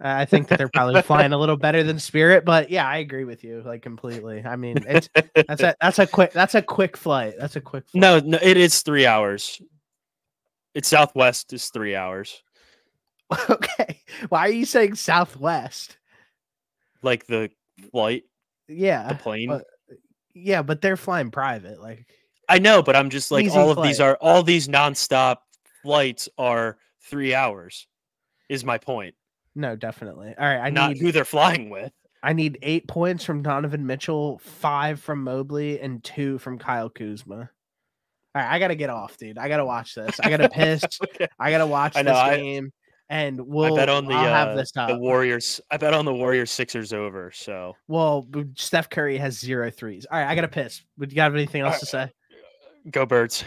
Uh, I think that they're probably flying a little better than Spirit, but yeah, I agree with you like completely. I mean, it's that's a that's a quick that's a quick flight. That's a quick flight. No, no, it is 3 hours. It's Southwest is 3 hours. *laughs* okay. Why are you saying Southwest? Like the flight, Yeah. the plane. but- Yeah, but they're flying private. Like I know, but I'm just like all of these are all these nonstop flights are 3 hours. Is my point. No, definitely. All right, I Not need who they're flying with. I need eight points from Donovan Mitchell, five from Mobley, and two from Kyle Kuzma. All right, I gotta get off, dude. I gotta watch this. I gotta *laughs* piss. Okay. I gotta watch I know, this I- game, and we'll. I bet on the I'll uh, have this up. the Warriors. I bet on the Warriors Sixers over. So well, Steph Curry has zero threes. All right, I gotta piss. Would you have anything else to say? go birds.